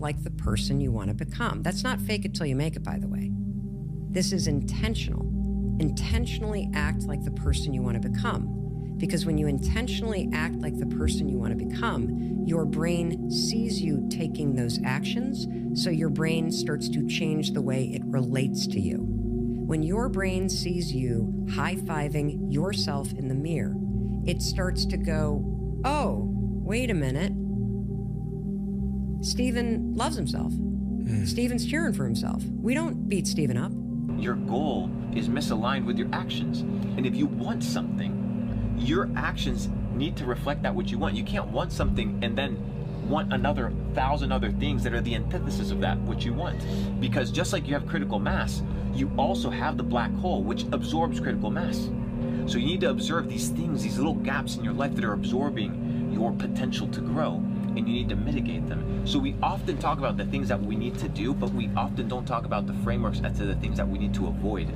like the person you want to become. That's not fake it till you make it, by the way. This is intentional. Intentionally act like the person you want to become. Because when you intentionally act like the person you want to become, your brain sees you taking those actions, so your brain starts to change the way it relates to you. When your brain sees you high fiving yourself in the mirror, it starts to go, oh, wait a minute. Steven loves himself. Mm. Steven's cheering for himself. We don't beat Steven up. Your goal is misaligned with your actions. And if you want something, your actions need to reflect that what you want. You can't want something and then want another thousand other things that are the antithesis of that what you want. Because just like you have critical mass, you also have the black hole which absorbs critical mass. So you need to observe these things, these little gaps in your life that are absorbing your potential to grow and you need to mitigate them. So we often talk about the things that we need to do, but we often don't talk about the frameworks as to the things that we need to avoid.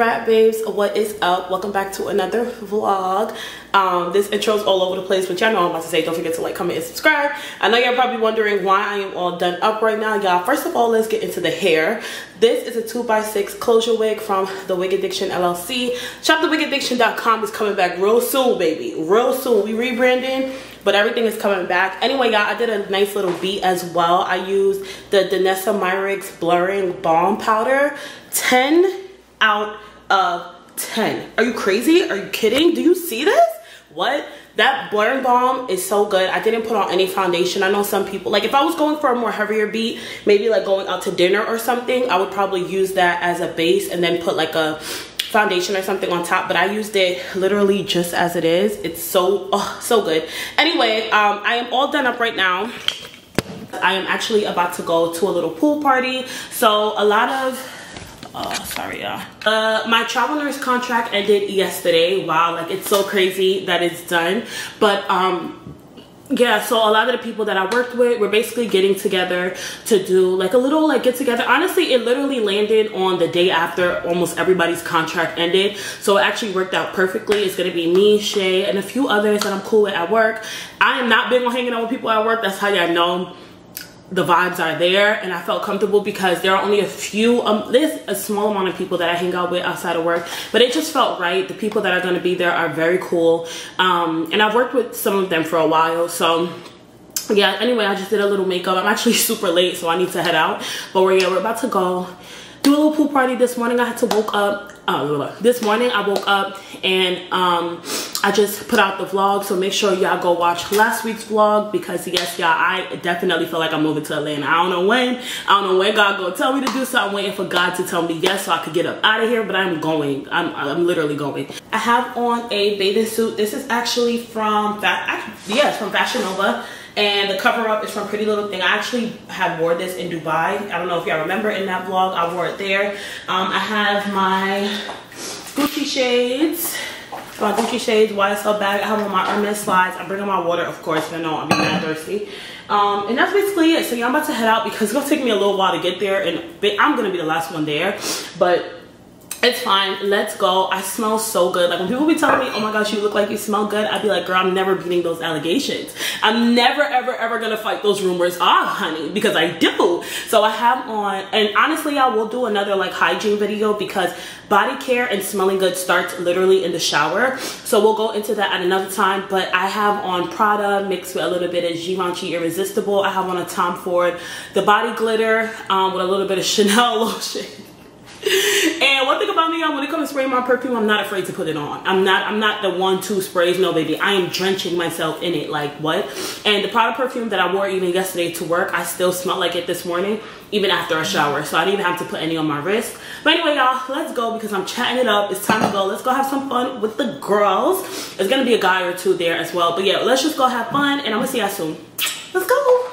Rat babes, what is up? Welcome back to another vlog. Um, this intro's all over the place, but y'all know I'm about to say don't forget to like, comment, and subscribe. I know you're probably wondering why I am all done up right now. Y'all, first of all, let's get into the hair. This is a 2x6 closure wig from The Wig Addiction LLC. ShopTheWigAddiction.com is coming back real soon, baby. Real soon. We rebranding but everything is coming back anyway y'all i did a nice little beat as well i used the danessa myricks blurring balm powder 10 out of 10. Are you crazy? Are you kidding? Do you see this? What? That blurring balm is so good. I didn't put on any foundation. I know some people, like if I was going for a more heavier beat, maybe like going out to dinner or something, I would probably use that as a base and then put like a foundation or something on top but i used it literally just as it is it's so oh, so good anyway um i am all done up right now i am actually about to go to a little pool party so a lot of oh sorry y'all. Uh my travel nurse contract ended yesterday. Wow like it's so crazy that it's done. But um yeah so a lot of the people that i worked with were basically getting together to do like a little like get together. Honestly it literally landed on the day after almost everybody's contract ended. So it actually worked out perfectly. It's gonna be me shay and a few others that i'm cool with at work. I am not big on hanging out with people at work. That's how y'all know the vibes are there and I felt comfortable because there are only a few, um, there's a small amount of people that I hang out with outside of work, but it just felt right. The people that are going to be there are very cool. Um, and I've worked with some of them for a while. So yeah, anyway, I just did a little makeup. I'm actually super late, so I need to head out. But we're, yeah, we're about to go do a little pool party this morning. I had to woke up, uh, this morning I woke up and um, I just put out the vlog. So make sure y'all go watch last week's vlog because yes, y'all, I definitely feel like I'm moving to Atlanta. I don't know when. I don't know when God gonna tell me to do so. I'm waiting for God to tell me yes so I could get up out of here, but I'm going. I'm, I'm literally going. I have on a bathing suit. This is actually from, yeah, it's from Fashion Nova and the cover up is from Pretty Little Thing. I actually had wore this in Dubai. I don't know if y'all remember in that vlog, I wore it there. Um, I have my Gucci shades, my Gucci shades YSL bag. I have on my Hermes slides. I bring on my water, of course, you know I'm that thirsty. Um, and that's basically it. So I'm about to head out because it's gonna take me a little while to get there and I'm gonna be the last one there. But it's fine. Let's go. I smell so good. Like when people be telling me oh my gosh you look like you smell good i'd be like girl i'm never beating those allegations. I'm never ever ever gonna fight those rumors. Ah honey because i do. So i have on and honestly i will do another like hygiene video because body care and smelling good starts literally in the shower. So we'll go into that at another time but i have on prada mixed with a little bit of givenchy irresistible. I have on a tom ford the body glitter um, with a little bit of chanel lotion and one thing about me, when it comes to spraying my perfume, I'm not afraid to put it on. I'm not I'm not the one two sprays. No, baby. I am drenching myself in it. Like what? And the Prada perfume that I wore even yesterday to work, I still smell like it this morning, even after a shower. So I didn't even have to put any on my wrist. But anyway, y'all, let's go because I'm chatting it up. It's time to go. Let's go have some fun with the girls. There's gonna be a guy or two there as well. But yeah, let's just go have fun and I'm gonna see y'all soon. Let's go.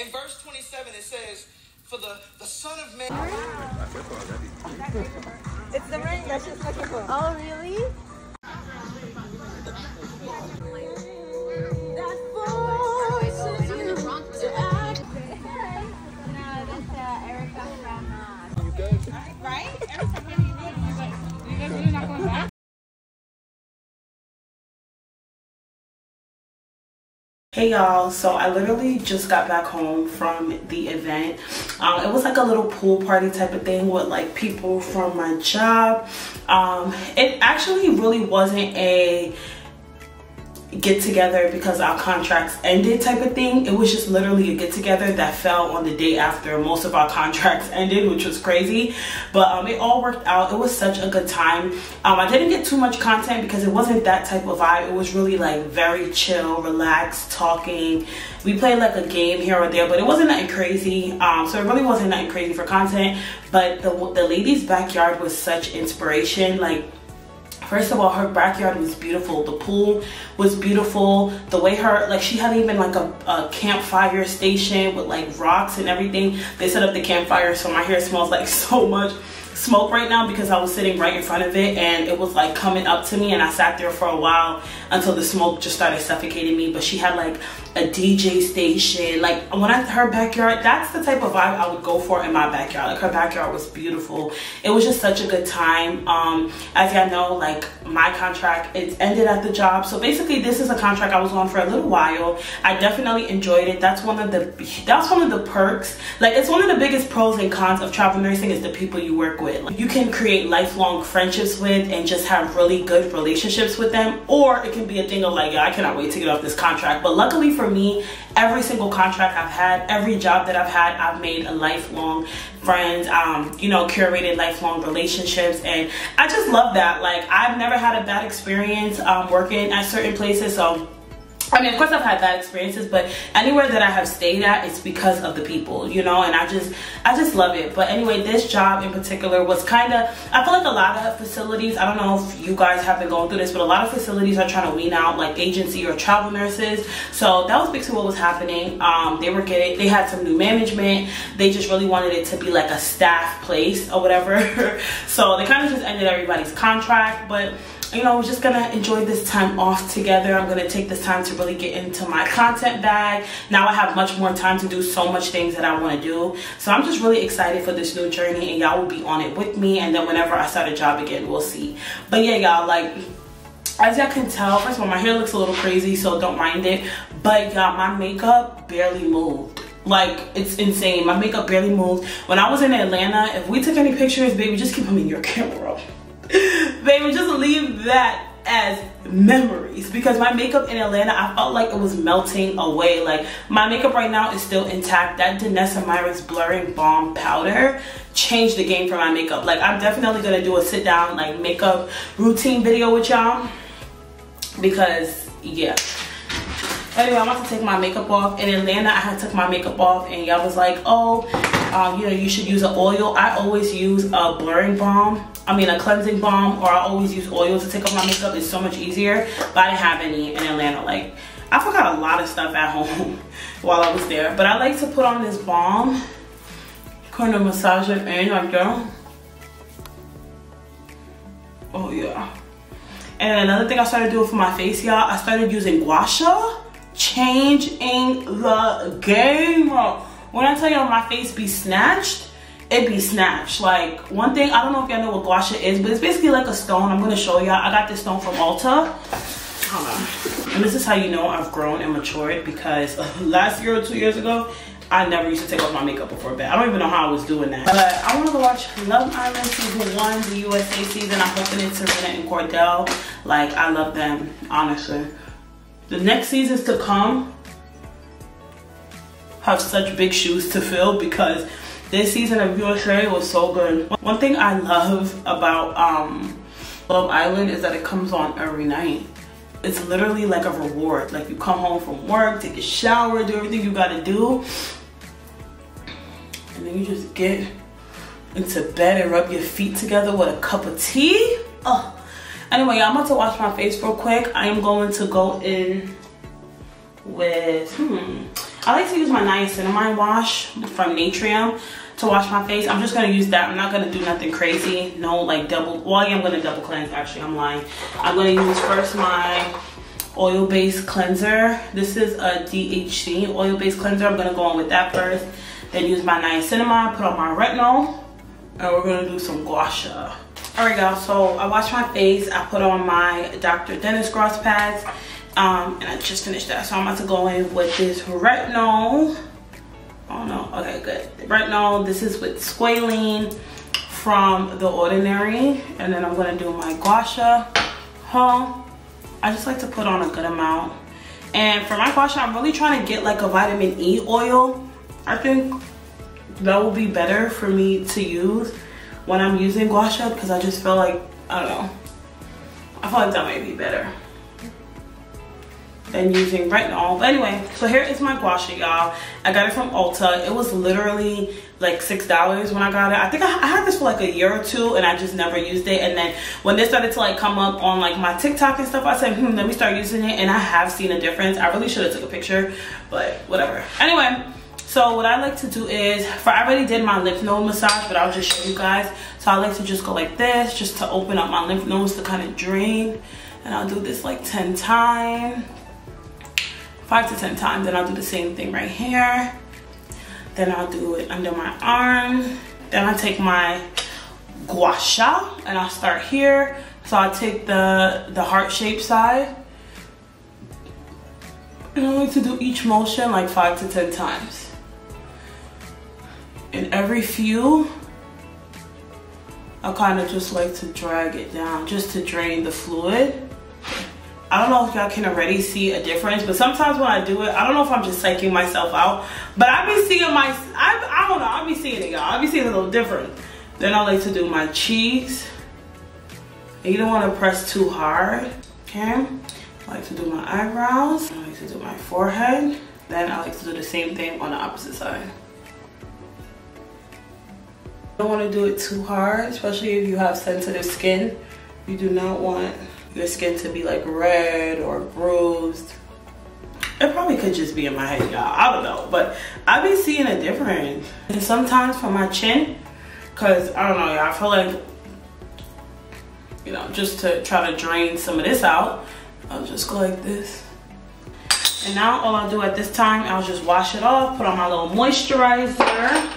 In verse 27, it says, For the, the Son of Man. It's the ring that she's looking for. Oh, really? Hey y'all, so I literally just got back home from the event. Um, it was like a little pool party type of thing with like people from my job. Um, it actually really wasn't a get together because our contracts ended type of thing. It was just literally a get together that fell on the day after most of our contracts ended, which was crazy. But um, it all worked out. It was such a good time. Um, I didn't get too much content because it wasn't that type of vibe. It was really like very chill, relaxed, talking. We played like a game here or there, but it wasn't nothing crazy. Um, so it really wasn't nothing crazy for content. But the, the ladies' backyard was such inspiration. Like First of all, her backyard was beautiful. The pool was beautiful. The way her, like she had even like a, a campfire station with like rocks and everything. They set up the campfire so my hair smells like so much smoke right now because I was sitting right in front of it and it was like coming up to me and I sat there for a while until the smoke just started suffocating me. But she had like a DJ station. Like when I her backyard, that's the type of vibe I would go for in my backyard. Like her backyard was beautiful. It was just such a good time. Um, as y'all know, like my contract it ended at the job. So basically this is a contract I was on for a little while. I definitely enjoyed it. That's one of the that's one of the perks. Like it's one of the biggest pros and cons of travel nursing is the people you work with. Like, you can create lifelong friendships with and just have really good relationships with them. Or it can be a thing of like, yeah, I cannot wait to get off this contract. But luckily for me, every single contract I've had, every job that I've had, I've made a lifelong friends, um, you know, curated lifelong relationships. And I just love that. Like, I've never had a bad experience um, working at certain places. So I mean, of course I've had bad experiences, but anywhere that I have stayed at, it's because of the people, you know, and I just, I just love it. But anyway, this job in particular was kind of, I feel like a lot of facilities, I don't know if you guys have been going through this, but a lot of facilities are trying to wean out like agency or travel nurses. So that was basically what was happening. Um, they were getting, they had some new management. They just really wanted it to be like a staff place or whatever. so they kind of just ended everybody's contract, but you know, we're just gonna enjoy this time off together. I'm gonna take this time to really get into my content bag. Now I have much more time to do so much things that I wanna do. So I'm just really excited for this new journey and y'all will be on it with me. And then whenever I start a job again, we'll see. But yeah, y'all, like, as y'all can tell, first of all, my hair looks a little crazy, so don't mind it. But y'all, my makeup barely moved like it's insane my makeup barely moved when i was in atlanta if we took any pictures baby just keep them in your camera baby, just leave that as memories because my makeup in Atlanta, I felt like it was melting away. Like my makeup right now is still intact. That Danessa Myricks Blurring Balm Powder changed the game for my makeup. Like I'm definitely gonna do a sit down like makeup routine video with y'all because yeah. Anyway, I'm about to take my makeup off. In Atlanta, I had took my makeup off and y'all was like, oh, um, you know, you should use an oil. I always use a blurring balm I mean a cleansing balm or I always use oil to take off my makeup. It's so much easier. But I didn't have any in Atlanta. Like I forgot a lot of stuff at home while I was there. But I like to put on this balm. Kind of massage it in like that. Oh yeah. And another thing I started doing for my face, y'all, I started using gua sha. Changing the game. When I tell y'all my face be snatched, it be snatched. Like one thing, I don't know if y'all know what gua sha is, but it's basically like a stone. I'm gonna show y'all. I got this stone from Ulta. And this is how you know I've grown and matured because last year or two years ago, I never used to take off my makeup before bed. I don't even know how I was doing that. But I want to go watch Love Island season one, the USA season. I'm hoping it's Serena and Kordell. Like, I love them, honestly. The next seasons to come have such big shoes to fill because this season of USA was so good. One thing I love about um, Love Island is that it comes on every night. It's literally like a reward. Like you come home from work, take a shower, do everything you gotta do. And then you just get into bed and rub your feet together with a cup of tea. Oh. Anyway, y'all, I'm about to wash my face real quick. I am going to go in with, hmm, I like to use my niacinamide wash from Naturium to wash my face. I'm just gonna use that. I'm not gonna do nothing crazy. No like double, well yeah, I'm gonna double cleanse actually, I'm lying. I'm gonna use first my oil-based cleanser. This is a DHC oil-based cleanser. I'm gonna go on with that first. Then use my niacinamide, put on my retinol, and we're gonna do some gua sha. All right, guys, so I washed my face. I put on my Dr. Dennis Gross pads, um, and I just finished that. So I'm about to go in with this retinol. Oh no, okay, good. Retinol, this is with squalane from The Ordinary. And then I'm gonna do my gua sha. Huh? I just like to put on a good amount. And for my gua I'm really trying to get like a vitamin E oil. I think that will be better for me to use when I'm using gua sha because I just feel like, I don't know. I feel like that might be better than using retinol. But anyway, so here is my gua sha, y'all. I got it from Ulta. It was literally like $6 when I got it. I think I, I, had this for like a year or two and I just never used it. And then when this started to like come up on like my TikTok and stuff, I said, hmm, let me start using it. And I have seen a difference. I really should have took a picture, but whatever. Anyway, so what I like to do is, for I already did my lymph node massage, but I'll just show you guys. So I like to just go like this, just to open up my lymph nodes to kind of drain. And I'll do this like 10 times, five to 10 times. Then I'll do the same thing right here. Then I'll do it under my arm. Then I take my gua sha and I'll start here. So I take the, the heart shape side. And I like to do each motion like five to 10 times in every few, I kind of just like to drag it down just to drain the fluid. I don't know if y'all can already see a difference, but sometimes when I do it, I don't know if I'm just psyching myself out, but I be seeing my, I, I don't know, I be seeing it, y'all. I be seeing it a little different. Then I like to do my cheeks. You don't want to press too hard, okay? I like to do my eyebrows. I like to do my forehead. Then I like to do the same thing on the opposite side don't want to do it too hard, especially if you have sensitive skin. You do not want your skin to be like red or bruised. It probably could just be in my head, y'all. I don't know, but I be seeing a difference. And sometimes for my chin, cause I don't know, y'all. I feel like, you know, just to try to drain some of this out, I'll just go like this. And now all I'll do at this time, I'll just wash it off, put on my little moisturizer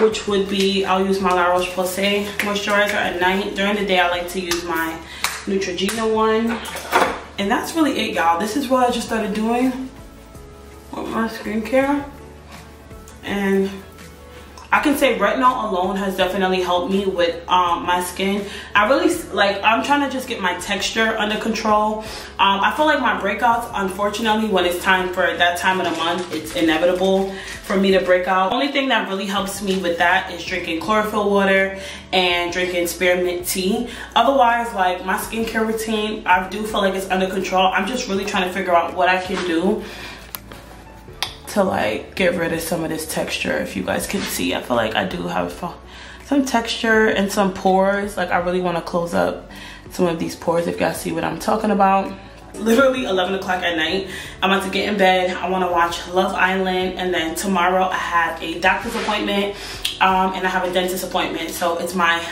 which would be, I'll use my La Roche-Posay moisturizer at night. During the day, I like to use my Neutrogena one. And that's really it, y'all. This is what I just started doing with my skincare. And I can say retinol alone has definitely helped me with um, my skin. I really, like, I'm trying to just get my texture under control. Um, I feel like my breakouts, unfortunately, when it's time for that time of the month, it's inevitable for me to break out. Only thing that really helps me with that is drinking chlorophyll water and drinking spearmint tea. Otherwise, like, my skincare routine, I do feel like it's under control. I'm just really trying to figure out what I can do to like get rid of some of this texture if you guys can see. I feel like i do have some texture and some pores. Like i really want to close up some of these pores if y'all see what i'm talking about. Literally 11 o'clock at night i'm about to get in bed. I want to watch love island and then tomorrow i have a doctor's appointment um, and i have a dentist appointment. So it's my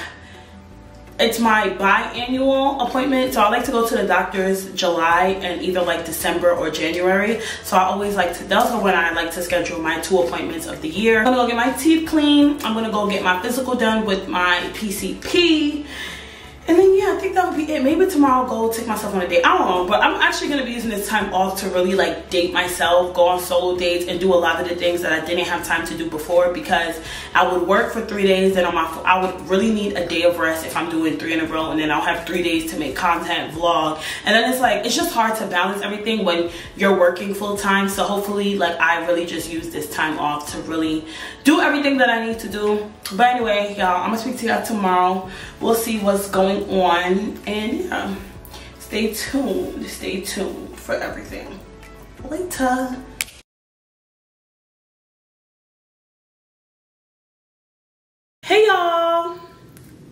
it's my biannual appointment so i like to go to the doctors july and either like december or january. So i always like to those are when i like to schedule my two appointments of the year. I'm gonna go get my teeth clean i'm gonna go get my physical done with my pcp and then yeah, I think that would be it. Maybe tomorrow I'll go take myself on a date. I don't know, but I'm actually gonna be using this time off to really like date myself, go on solo dates, and do a lot of the things that I didn't have time to do before because I would work for three days, then on my I would really need a day of rest if I'm doing three in a row, and then I'll have three days to make content, vlog, and then it's like it's just hard to balance everything when you're working full time. So hopefully, like I really just use this time off to really do everything that I need to do. But anyway, y'all, I'm gonna speak to y'all tomorrow. We'll see what's going on. And yeah, stay tuned. Stay tuned for everything. Later. Hey y'all.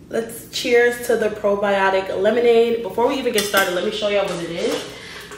Let's cheers to the probiotic lemonade. Before we even get started, let me show y'all what it is.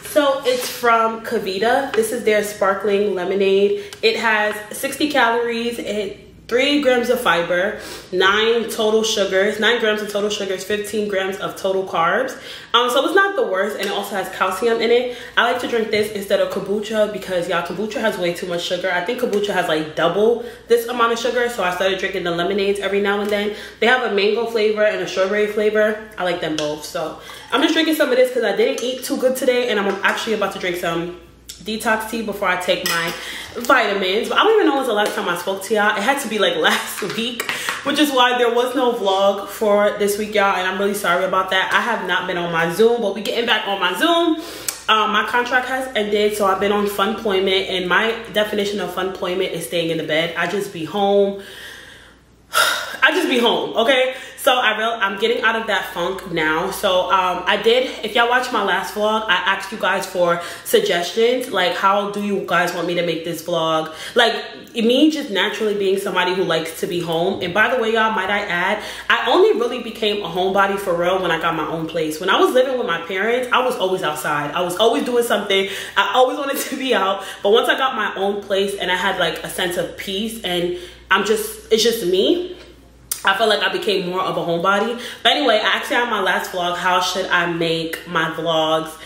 So it's from KeVita. This is their sparkling lemonade. It has 60 calories. It three grams of fiber, nine total sugars, nine grams of total sugars, 15 grams of total carbs. Um, so it's not the worst, and it also has calcium in it. I like to drink this instead of kombucha because y'all kombucha has way too much sugar. I think kombucha has like double this amount of sugar, so I started drinking the lemonades every now and then. They have a mango flavor and a strawberry flavor. I like them both, so I'm just drinking some of this because I didn't eat too good today, and I'm actually about to drink some detox tea before I take my vitamins. But I don't even know when was the last time I spoke to y'all. It had to be like last week, which is why there was no vlog for this week, y'all. And I'm really sorry about that. I have not been on my Zoom, but we getting back on my Zoom. Um, my contract has ended, so I've been on funployment, and my definition of funployment is staying in the bed. I just be home. I just be home, okay? So I real I'm getting out of that funk now. So um, I did, if y'all watch my last vlog, I asked you guys for suggestions. Like how do you guys want me to make this vlog? Like me just naturally being somebody who likes to be home. And by the way, y'all, might I add, I only really became a homebody for real when I got my own place. When I was living with my parents, I was always outside. I was always doing something. I always wanted to be out. But once I got my own place and I had like a sense of peace and I'm just, it's just me I felt like I became more of a homebody. But anyway, I actually on my last vlog, how should I make my vlogs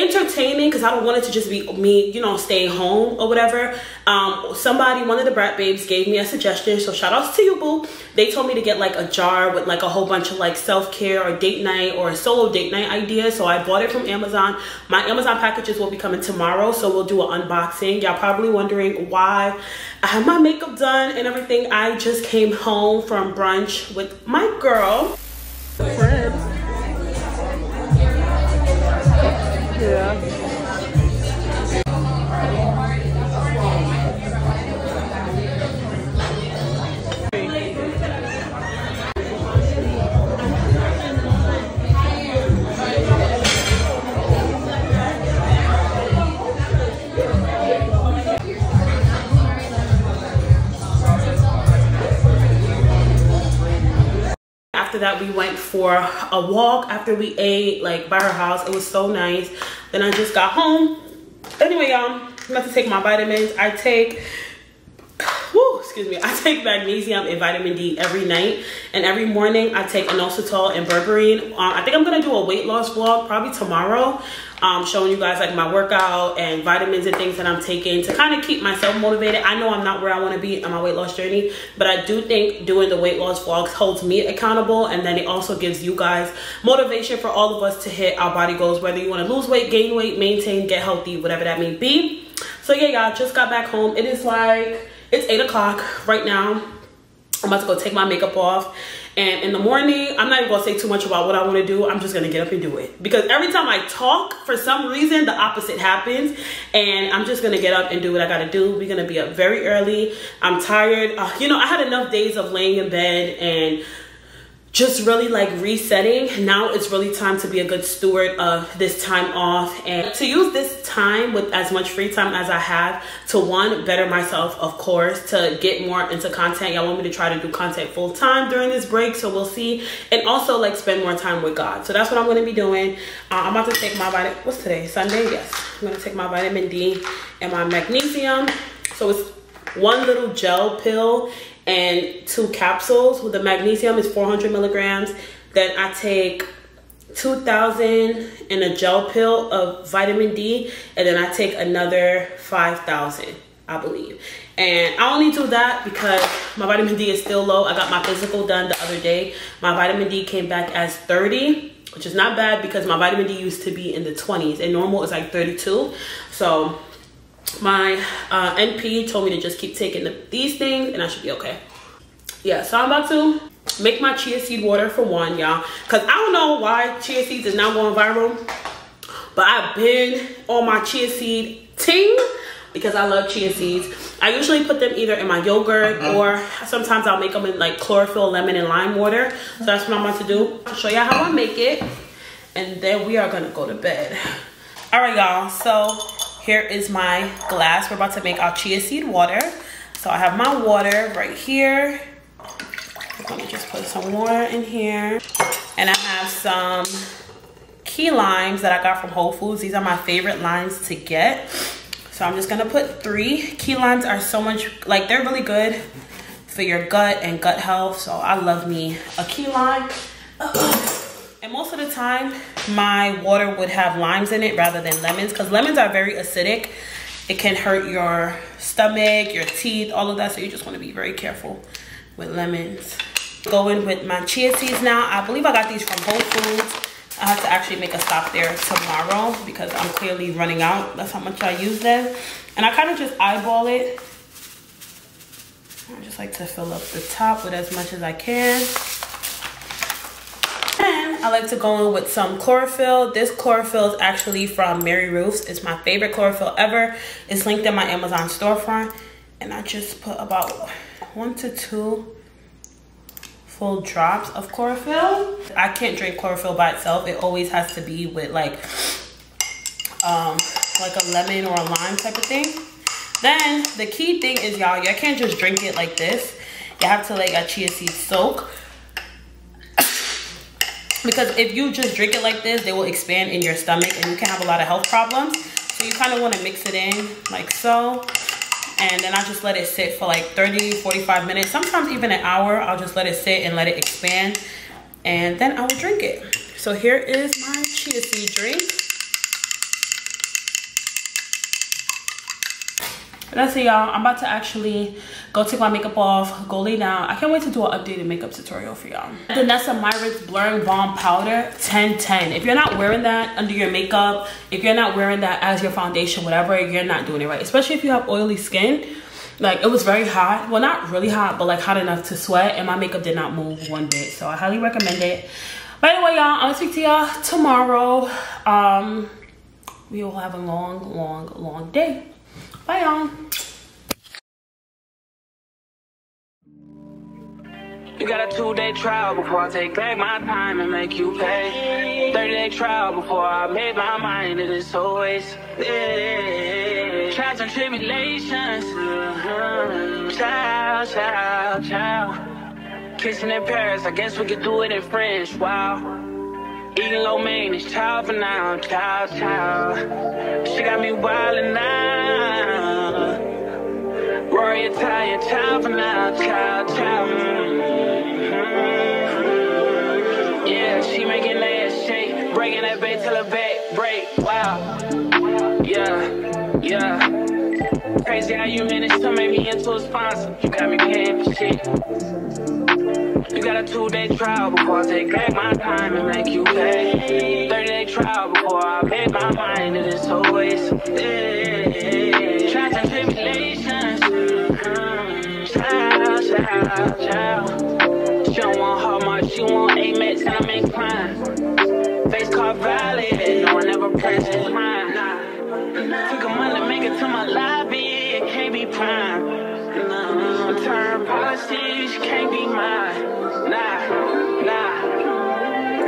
entertaining because I don't want it to just be me, you know, staying home or whatever. Um, somebody, one of the brat babes gave me a suggestion. So shout outs to you, boo. They told me to get like a jar with like a whole bunch of like self-care or date night or a solo date night idea. So I bought it from Amazon. My Amazon packages will be coming tomorrow. So we'll do an unboxing. Y'all probably wondering why I have my makeup done and everything. I just came home from brunch with my girl. Friends. Yeah. That we went for a walk after we ate like by her house. It was so nice. Then i just got home. Anyway y'all i'm about to take my vitamins. I take whoo, excuse me i take magnesium and vitamin d every night. And every morning i take inositol and berberine. Um, i think i'm gonna do a weight loss vlog probably tomorrow um, showing you guys like my workout and vitamins and things that I'm taking to kind of keep myself motivated. I know I'm not where I want to be on my weight loss journey, but I do think doing the weight loss vlogs holds me accountable and then it also gives you guys motivation for all of us to hit our body goals, whether you want to lose weight, gain weight, maintain, get healthy, whatever that may be. So yeah, y'all just got back home. It is like, it's eight o'clock right now. I'm about to go take my makeup off and in the morning, I'm not even gonna say too much about what I wanna do. I'm just gonna get up and do it. Because every time I talk, for some reason, the opposite happens. And I'm just gonna get up and do what I gotta do. We're gonna be up very early. I'm tired. Uh, you know, I had enough days of laying in bed and just really like resetting. Now it's really time to be a good steward of this time off and to use this time with as much free time as I have to one, better myself, of course, to get more into content. Y'all want me to try to do content full time during this break, so we'll see. And also like spend more time with God. So that's what I'm gonna be doing. Uh, I'm about to take my vitamin, what's today? Sunday? Yes. I'm gonna take my vitamin D and my magnesium. So it's one little gel pill and two capsules with the magnesium is 400 milligrams. Then I take 2000 in a gel pill of vitamin D, and then I take another 5000, I believe. And I only do that because my vitamin D is still low. I got my physical done the other day. My vitamin D came back as 30, which is not bad because my vitamin D used to be in the 20s and normal is like 32. So my uh, NP told me to just keep taking the, these things and I should be okay. Yeah, so I'm about to make my chia seed water for one, y'all. Because I don't know why chia seeds is not going viral. But I've been on my chia seed ting because I love chia seeds. I usually put them either in my yogurt uh-huh. or sometimes I'll make them in like chlorophyll, lemon, and lime water. So that's what I'm about to do. I'll show y'all how I make it. And then we are going to go to bed. All right, y'all. So here is my glass. We're about to make our chia seed water. So I have my water right here. I'm gonna just put some water in here. And I have some key limes that I got from Whole Foods. These are my favorite limes to get. So I'm just gonna put three. Key limes are so much, like they're really good for your gut and gut health. So I love me a key lime. And most of the time, my water would have limes in it rather than lemons because lemons are very acidic. It can hurt your stomach, your teeth, all of that. So you just want to be very careful with lemons. Going with my chia seeds now. I believe I got these from Whole Foods. I have to actually make a stop there tomorrow because I'm clearly running out. That's how much I use them. And I kind of just eyeball it. I just like to fill up the top with as much as I can. I like to go in with some chlorophyll. This chlorophyll is actually from Mary Ruth's. It's my favorite chlorophyll ever. It's linked in my Amazon storefront. And I just put about one to two full drops of chlorophyll. I can't drink chlorophyll by itself. It always has to be with like um like a lemon or a lime type of thing. Then the key thing is y'all, you can't just drink it like this. You have to let your chia seeds soak. Because if you just drink it like this, they will expand in your stomach and you can have a lot of health problems. So you kind of want to mix it in like so and then I just let it sit for like 30, 45 minutes, sometimes even an hour. I'll just let it sit and let it expand and then I will drink it. So here is my chia seed drink. That's it, y'all. I'm about to actually go take my makeup off, go lay down. I can't wait to do an updated makeup tutorial for y'all. Danessa Myricks Blurring Balm Powder 1010. If you're not wearing that under your makeup, if you're not wearing that as your foundation, whatever, you're not doing it right. Especially if you have oily skin. Like, it was very hot. Well, not really hot, but like hot enough to sweat. And my makeup did not move one bit. So I highly recommend it. By the way, y'all, I'm gonna speak to y'all tomorrow. Um, we will have a long, long, long day. Bye, y'all. You got a two-day trial before I take back my time and make you pay. 30-day trial before I made my mind that it's always yeah. Trials and tribulations, uh-huh. child, child, child. Kissing in Paris, I guess we could do it in French. Wow. Eating low maintenance, child for now, child, child. She got me wildin' now. Rory Italian, child for now, child, child. Mm-hmm. Yeah, she making ass shake, breaking that bait till her back break. Wow. Yeah, yeah. Crazy how you managed to make me into a sponsor. You got me paying for shit. You got a two-day trial before I take back my time and make you pay. 30-day trial before I make my mind that it's always yeah. Trials and tribulations. Child, child, child. She don't want Hallmark, she want Amex and I'm inclined. Face card valid, no one ever presses mine. Took a month to make it to my lobby, it can't be prime. No, turn policy, she can't be mine.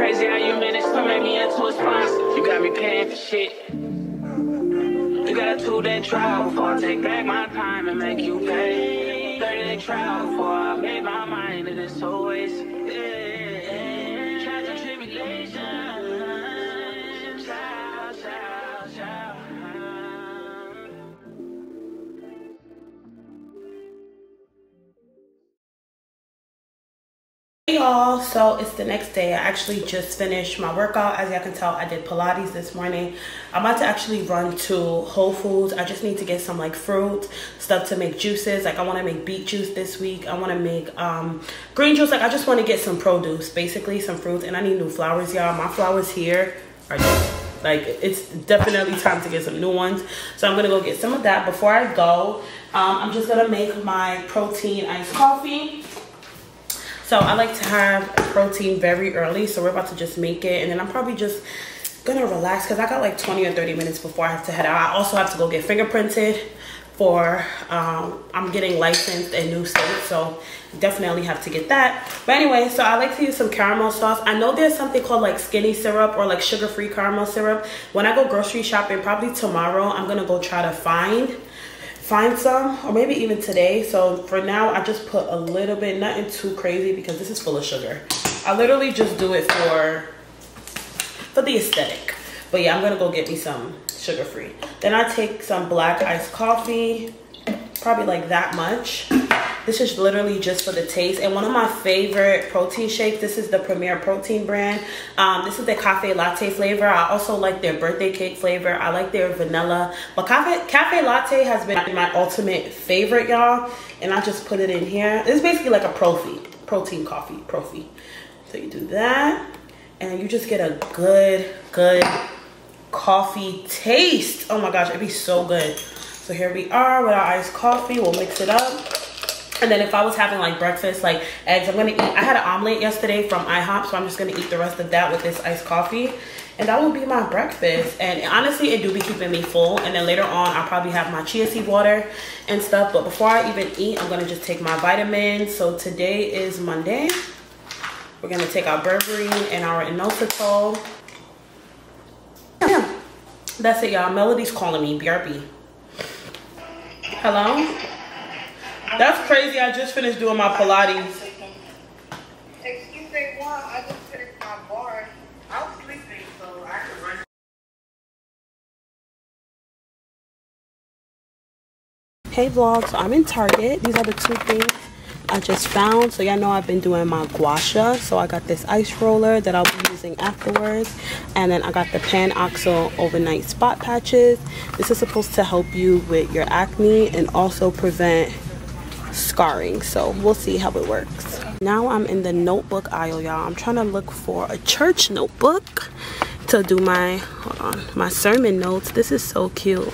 Crazy how you managed to make me into a sponsor. You got me paying for shit. You got a two-day trial before I take back my time and make you pay. 30-day trial before I made my mind that it's always yeah. Hey y'all, so it's the next day. I actually just finished my workout. As y'all can tell, I did Pilates this morning. I'm about to actually run to Whole Foods. I just need to get some like fruit, stuff to make juices. Like I want to make beet juice this week. I want to make um, green juice. Like I just want to get some produce, basically some fruits. And I need new flowers, y'all. My flowers here are like it's definitely time to get some new ones. So I'm gonna go get some of that. Before I go, um, I'm just gonna make my protein iced coffee. So I like to have protein very early. So we're about to just make it. And then I'm probably just gonna relax because I got like 20 or 30 minutes before I have to head out. I also have to go get fingerprinted for, um, I'm getting licensed in new states. So definitely have to get that. But anyway, so I like to use some caramel sauce. I know there's something called like skinny syrup or like sugar-free caramel syrup. When I go grocery shopping, probably tomorrow, I'm gonna go try to find find some or maybe even today so for now i just put a little bit nothing too crazy because this is full of sugar i literally just do it for for the aesthetic. But yeah, I'm gonna go get me some sugar free. Then I take some black iced coffee, probably like that much. This is literally just for the taste. And one of my favorite protein shakes, this is the Premier Protein brand. Um, this is the cafe latte flavor. I also like their birthday cake flavor. I like their vanilla. But cafe, cafe latte has been my ultimate favorite, y'all. And I just put it in here. It's basically like a profi, protein coffee, profi. So you do that. And you just get a good, good coffee taste. Oh my gosh, it'd be so good. So here we are with our iced coffee. We'll mix it up. And then if I was having like breakfast, like eggs, I'm gonna eat, I had an omelet yesterday from IHOP, so I'm just gonna eat the rest of that with this iced coffee. And that will be my breakfast. And honestly, it do be keeping me full. And then later on, I'll probably have my chia seed water and stuff. But before I even eat, I'm gonna just take my vitamins. So today is Monday. We're gonna take our berberine and our inositol. Yeah, that's it, y'all. Melody's calling me, BRB. Hello? That's crazy. I just finished doing my Pilates. Excuse me, one. I just finished my bar. I was sleeping, so I could run. Hey vlog, so I'm in Target. These are the two things I just found. So y'all know I've been doing my gua sha. So I got this ice roller that I'll be using afterwards. And then I got the PanOxyl overnight spot patches. This is supposed to help you with your acne and also prevent scarring so we'll see how it works. Now i'm in the notebook aisle y'all. I'm trying to look for a church notebook to do my hold on my sermon notes. This is so cute.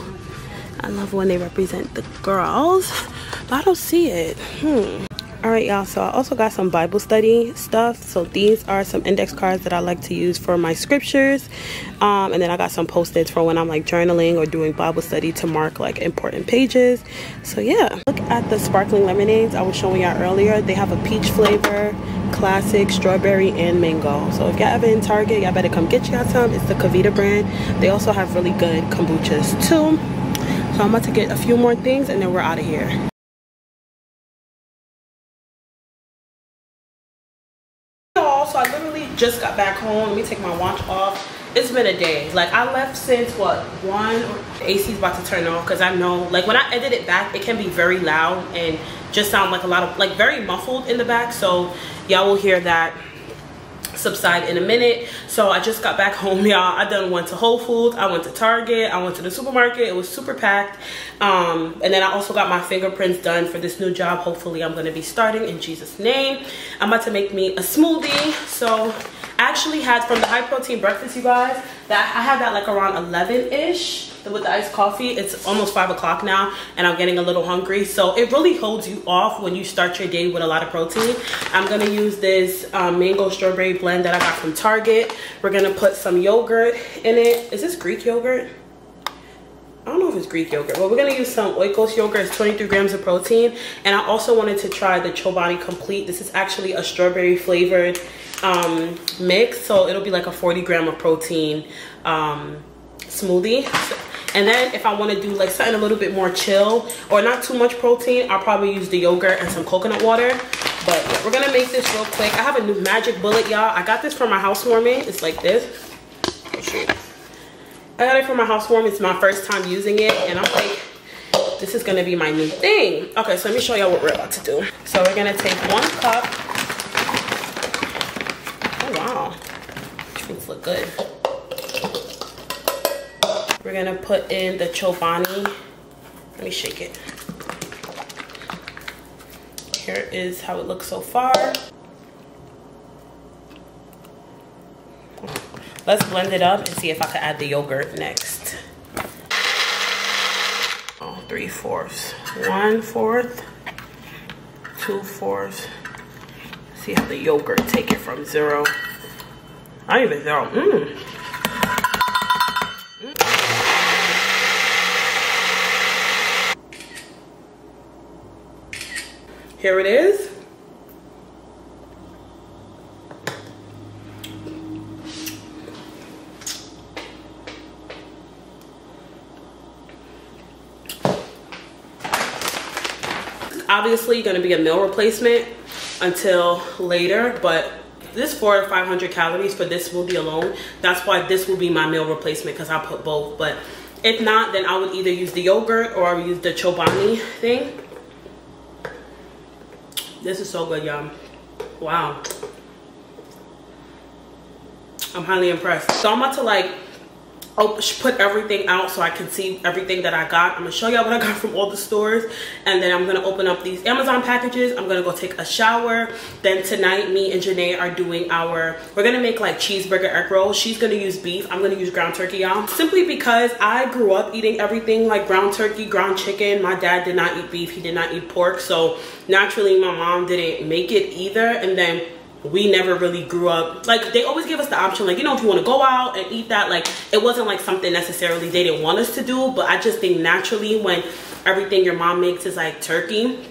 I love when they represent the girls but i don't see it. Hmm all right y'all. So i also got some bible study stuff. So these are some index cards that i like to use for my scriptures. Um, and then i got some post-its for when i'm like journaling or doing bible study to mark like important pages. So yeah. Look at the sparkling lemonades i was showing y'all earlier. They have a peach flavor classic strawberry and mango. So if y'all ever in target y'all better come get y'all some. It's the kevita brand. They also have really good kombuchas too. So i'm about to get a few more things and then we're out of here just got back home. Let me take my watch off. It's been a day. Like I left since what one AC's about to turn off because I know like when I edit it back, it can be very loud and just sound like a lot of like very muffled in the back. So y'all will hear that subside in a minute. So i just got back home y'all. I done went to whole foods. I went to target. I went to the supermarket. It was super packed. Um, and then i also got my fingerprints done for this new job. Hopefully i'm going to be starting in jesus name. I'm about to make me a smoothie. So I actually had from the high protein breakfast you guys that i had that like around 11 ish with the iced coffee it's almost five o'clock now and i'm getting a little hungry so it really holds you off when you start your day with a lot of protein i'm gonna use this um, mango strawberry blend that i got from target we're gonna put some yogurt in it is this greek yogurt I don't know if it's Greek yogurt, but we're gonna use some Oikos yogurt. It's 23 grams of protein. And I also wanted to try the Chobani Complete. This is actually a strawberry flavored um, mix. So it'll be like a 40 gram of protein um, smoothie. And then if I want to do like something a little bit more chill or not too much protein, I'll probably use the yogurt and some coconut water. But yeah, we're gonna make this real quick. I have a new magic bullet, y'all. I got this for my housewarming. It's like this. Oh. I got it for my housewarming. It's my first time using it, and I'm like, this is gonna be my new thing. Okay, so let me show y'all what we're about to do. So we're gonna take one cup. Oh wow, things look good. We're gonna put in the Chobani. Let me shake it. Here is how it looks so far. Let's blend it up and see if I can add the yogurt next. Oh, three fourths. One fourth, two fourths. See how the yogurt take it from zero. Not even zero. Mmm. Here it is. Obviously going to be a meal replacement until later, but this four to 500 calories for this smoothie alone. That's why this will be my meal replacement because I put both. But if not, then I would either use the yogurt or I would use the Chobani thing. This is so good, y'all. Wow. I'm highly impressed. So I'm about to like oh, put everything out so I can see everything that I got. I'm gonna show y'all what I got from all the stores and then I'm gonna open up these Amazon packages. I'm gonna go take a shower. Then tonight, me and Janae are doing our, we're gonna make like cheeseburger egg rolls. She's gonna use beef, I'm gonna use ground turkey, y'all. Simply because I grew up eating everything like ground turkey, ground chicken. My dad did not eat beef, he did not eat pork. So naturally my mom didn't make it either. And then we never really grew up like they always give us the option like you know if you want to go out and eat that like it wasn't like something necessarily they didn't want us to do but i just think naturally when everything your mom makes is like turkey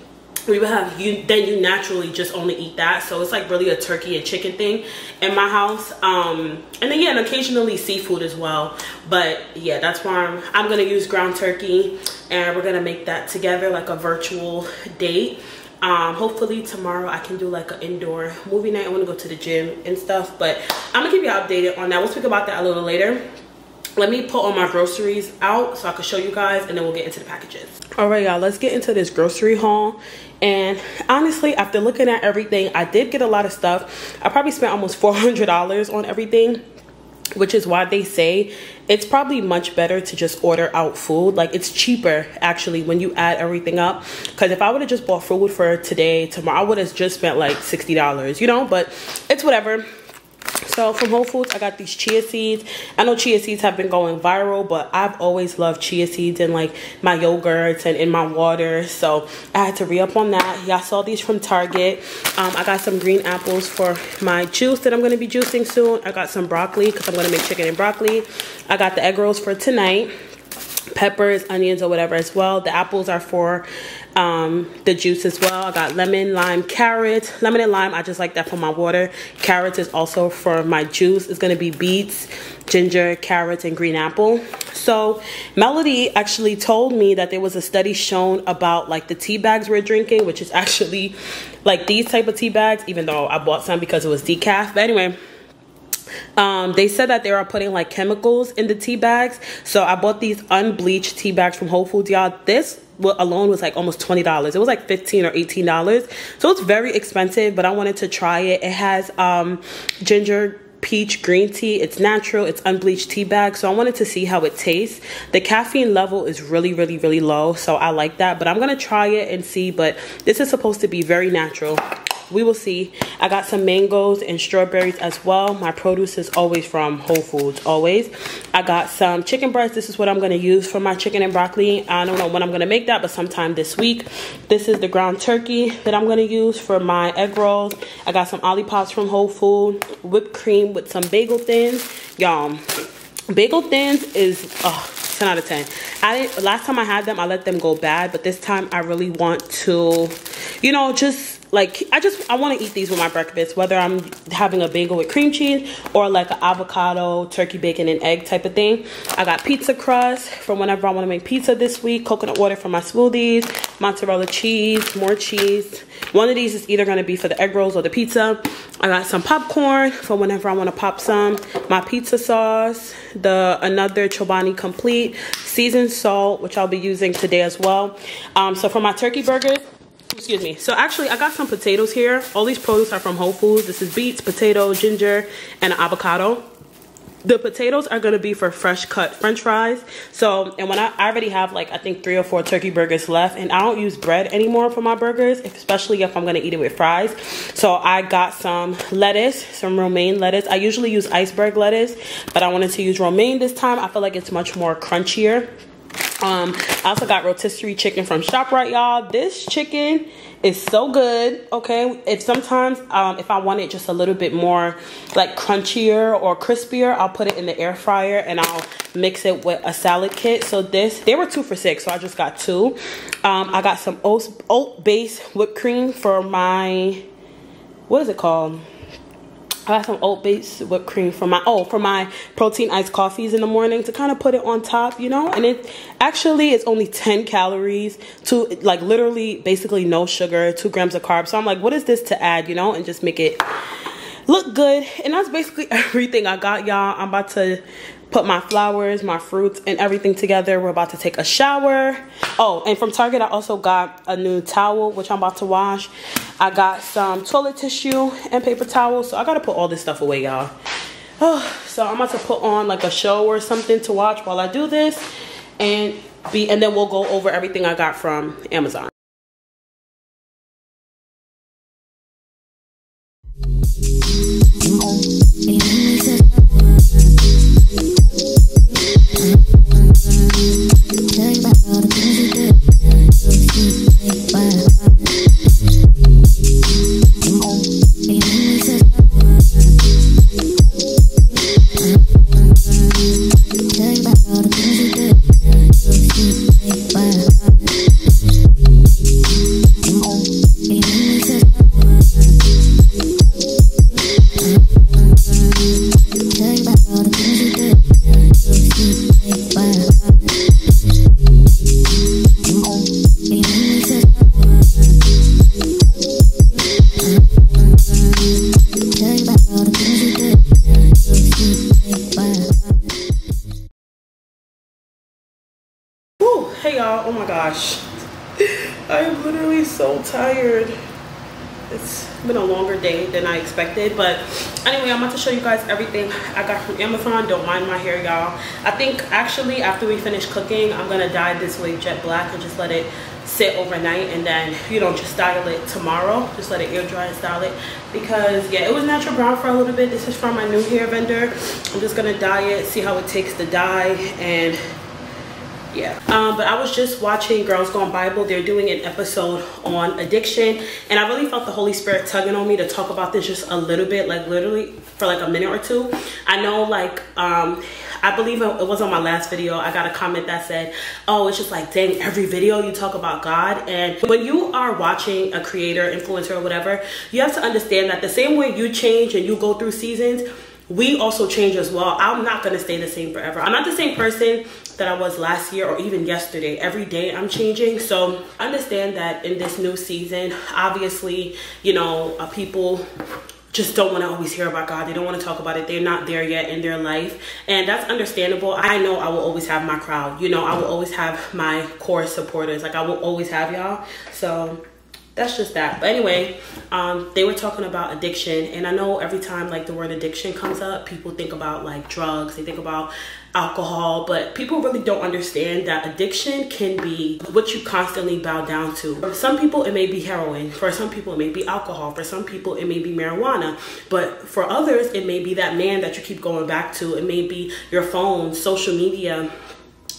we would have you then you naturally just only eat that. So it's like really a turkey and chicken thing in my house. Um and then yeah and occasionally seafood as well. But yeah that's why i'm, I'm gonna use ground turkey and we're gonna make that together like a virtual date um hopefully tomorrow i can do like an indoor movie night. I want to go to the gym and stuff but i'm gonna keep you updated on that. We'll speak about that a little later. Let me put all my groceries out so i can show you guys and then we'll get into the packages. All right y'all let's get into this grocery haul. And honestly after looking at everything i did get a lot of stuff. I probably spent almost 400 dollars on everything which is why they say it's probably much better to just order out food. Like it's cheaper actually when you add everything up. Because if i would have just bought food for today tomorrow i would have just spent like 60 dollars you know? But it's whatever so from Whole Foods, I got these chia seeds. I know chia seeds have been going viral, but I've always loved chia seeds in like my yogurts and in my water. So I had to re-up on that. Y'all saw these from Target. Um, I got some green apples for my juice that I'm going to be juicing soon. I got some broccoli because I'm going to make chicken and broccoli. I got the egg rolls for tonight peppers, onions, or whatever as well. The apples are for um, the juice as well. I got lemon, lime, carrot. Lemon and lime, I just like that for my water. Carrots is also for my juice. It's going to be beets, ginger, carrots, and green apple. So Melody actually told me that there was a study shown about like the tea bags we're drinking, which is actually like these type of tea bags, even though I bought some because it was decaf. But anyway, um, they said that they are putting like chemicals in the tea bags. So I bought these unbleached tea bags from Whole Foods, y'all. This alone was like almost $20. It was like 15 or $18. So it's very expensive, but I wanted to try it. It has um, ginger peach green tea. It's natural, it's unbleached tea bag. So I wanted to see how it tastes. The caffeine level is really, really, really low. So I like that. But I'm going to try it and see. But this is supposed to be very natural we will see. I got some mangoes and strawberries as well. My produce is always from whole foods always. I got some chicken breast this is what i'm going to use for my chicken and broccoli. I don't know when i'm going to make that but sometime this week. This is the ground turkey that i'm going to use for my egg rolls. I got some olipop's from whole food whipped cream with some bagel thins. Y'all bagel thins is oh 10 out of 10 i last time i had them i let them go bad but this time i really want to you know just like I just I want to eat these with my breakfast, whether I'm having a bagel with cream cheese or like an avocado, turkey bacon, and egg type of thing. I got pizza crust from whenever I want to make pizza this week. Coconut water for my smoothies, mozzarella cheese, more cheese. One of these is either going to be for the egg rolls or the pizza. I got some popcorn for whenever I want to pop some. My pizza sauce, the another Chobani Complete, seasoned salt, which I'll be using today as well. Um, so for my turkey burgers excuse me. So actually i got some potatoes here. All these produce are from whole foods. This is beets potato ginger and avocado. The potatoes are going to be for fresh cut french fries. So and when I, I, already have like i think three or four turkey burgers left and i don't use bread anymore for my burgers especially if i'm going to eat it with fries. So i got some lettuce some romaine lettuce. I usually use iceberg lettuce but i wanted to use romaine this time. I feel like it's much more crunchier um, I also got rotisserie chicken from ShopRite, y'all. This chicken is so good, okay? If sometimes, um, if I want it just a little bit more like crunchier or crispier, I'll put it in the air fryer and I'll mix it with a salad kit. So this, they were two for six, so I just got two. Um, I got some oat, oat base whipped cream for my, what is it called? I got some oat based whipped cream for my oh for my protein iced coffees in the morning to kind of put it on top, you know. And it actually it's only 10 calories to like literally basically no sugar, two grams of carbs. So I'm like, what is this to add, you know, and just make it look good. And that's basically everything I got, y'all. I'm about to put my flowers, my fruits, and everything together. We're about to take a shower. Oh, and from Target, I also got a new towel, which I'm about to wash. I got some toilet tissue and paper towels. So I got to put all this stuff away, y'all. Oh, so I'm about to put on like a show or something to watch while I do this. And be and then we'll go over everything I got from Amazon. Whew, expected, but anyway, I'm about to show you guys everything I got from Amazon. Don't mind my hair, y'all. I think actually after we finish cooking, I'm gonna dye this wave jet black and just let it sit overnight and then you know just style it tomorrow just let it air dry and style it because yeah it was natural brown for a little bit this is from my new hair vendor i'm just gonna dye it see how it takes the dye and yeah um, but i was just watching girls gone bible they're doing an episode on addiction and i really felt the holy spirit tugging on me to talk about this just a little bit like literally for like a minute or two i know like um I believe it was on my last video. I got a comment that said, oh, it's just like, dang, every video you talk about God. And when you are watching a creator, influencer, or whatever, you have to understand that the same way you change and you go through seasons, we also change as well. I'm not gonna stay the same forever. I'm not the same person that I was last year or even yesterday. Every day I'm changing. So understand that in this new season, obviously, you know, uh, people just don't want to always hear about God. They don't want to talk about it. They're not there yet in their life. And that's understandable. I know I will always have my crowd. You know, I will always have my core supporters. Like I will always have y'all. So that's just that. But anyway, um, they were talking about addiction, and I know every time like the word addiction comes up, people think about like drugs, they think about alcohol, but people really don't understand that addiction can be what you constantly bow down to. For some people, it may be heroin. For some people, it may be alcohol. For some people, it may be marijuana. But for others, it may be that man that you keep going back to. It may be your phone, social media.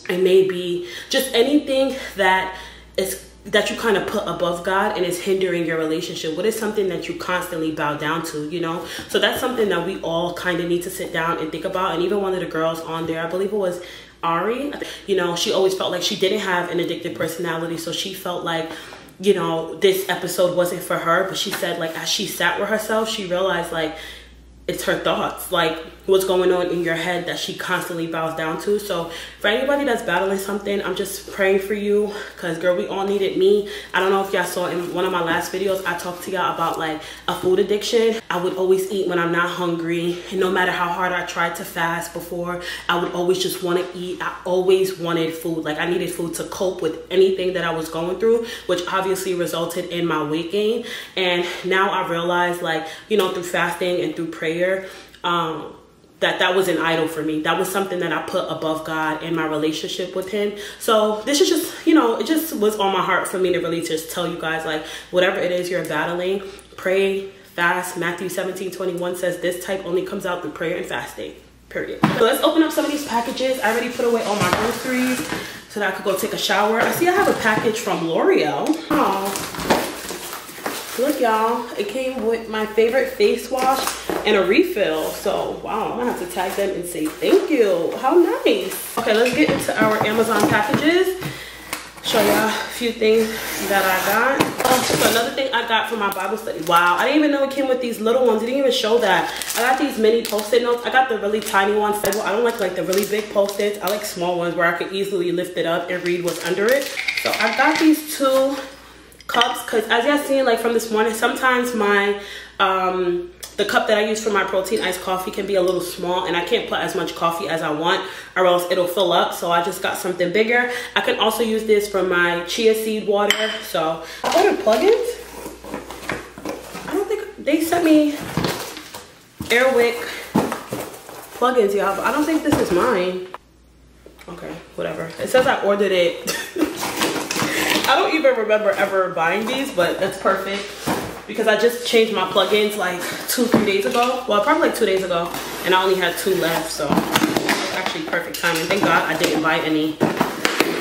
It may be just anything that is that you kind of put above God and is hindering your relationship? What is something that you constantly bow down to, you know? So that's something that we all kind of need to sit down and think about. And even one of the girls on there, I believe it was Ari, you know, she always felt like she didn't have an addictive personality. So she felt like, you know, this episode wasn't for her. But she said, like, as she sat with herself, she realized, like, it's her thoughts like what's going on in your head that she constantly bows down to. So for anybody that's battling something i'm just praying for you because girl we all needed me. I don't know if y'all saw in one of my last videos i talked to y'all about like a food addiction. I would always eat when i'm not hungry and no matter how hard i tried to fast before i would always just want to eat. I always wanted food. Like i needed food to cope with anything that i was going through which obviously resulted in my weight gain. And now i realize like you know through fasting and through prayer um, that that was an idol for me. That was something that I put above God in my relationship with Him. So this is just, you know, it just was on my heart for me to really just tell you guys, like, whatever it is you're battling, pray, fast. Matthew 17, 21 says this type only comes out through prayer and fasting. Period. So let's open up some of these packages. I already put away all my groceries so that I could go take a shower. I see I have a package from L'Oreal. Oh, look y'all. It came with my favorite face wash and a refill. So wow i'm gonna have to tag them and say thank you. How nice. Okay let's get into our amazon packages. Show y'all a few things that i got. Oh, so another thing i got for my bible study. Wow i didn't even know it came with these little ones. It didn't even show that. I got these mini post-it notes. I got the really tiny ones. I don't like like the really big post-its. I like small ones where i could easily lift it up and read what's under it. So i got these two cups because as y'all seen like from this morning sometimes my um the cup that I use for my protein iced coffee can be a little small and I can't put as much coffee as I want or else it'll fill up. So I just got something bigger. I can also use this for my chia seed water. So I ordered plugins. I don't think they sent me Airwick plugins, y'all, but I don't think this is mine. Okay, whatever. It says I ordered it. I don't even remember ever buying these, but that's perfect because I just changed my plugins like two, three days ago. Well, probably like two days ago, and I only had two left, so actually perfect timing. Thank God I didn't buy any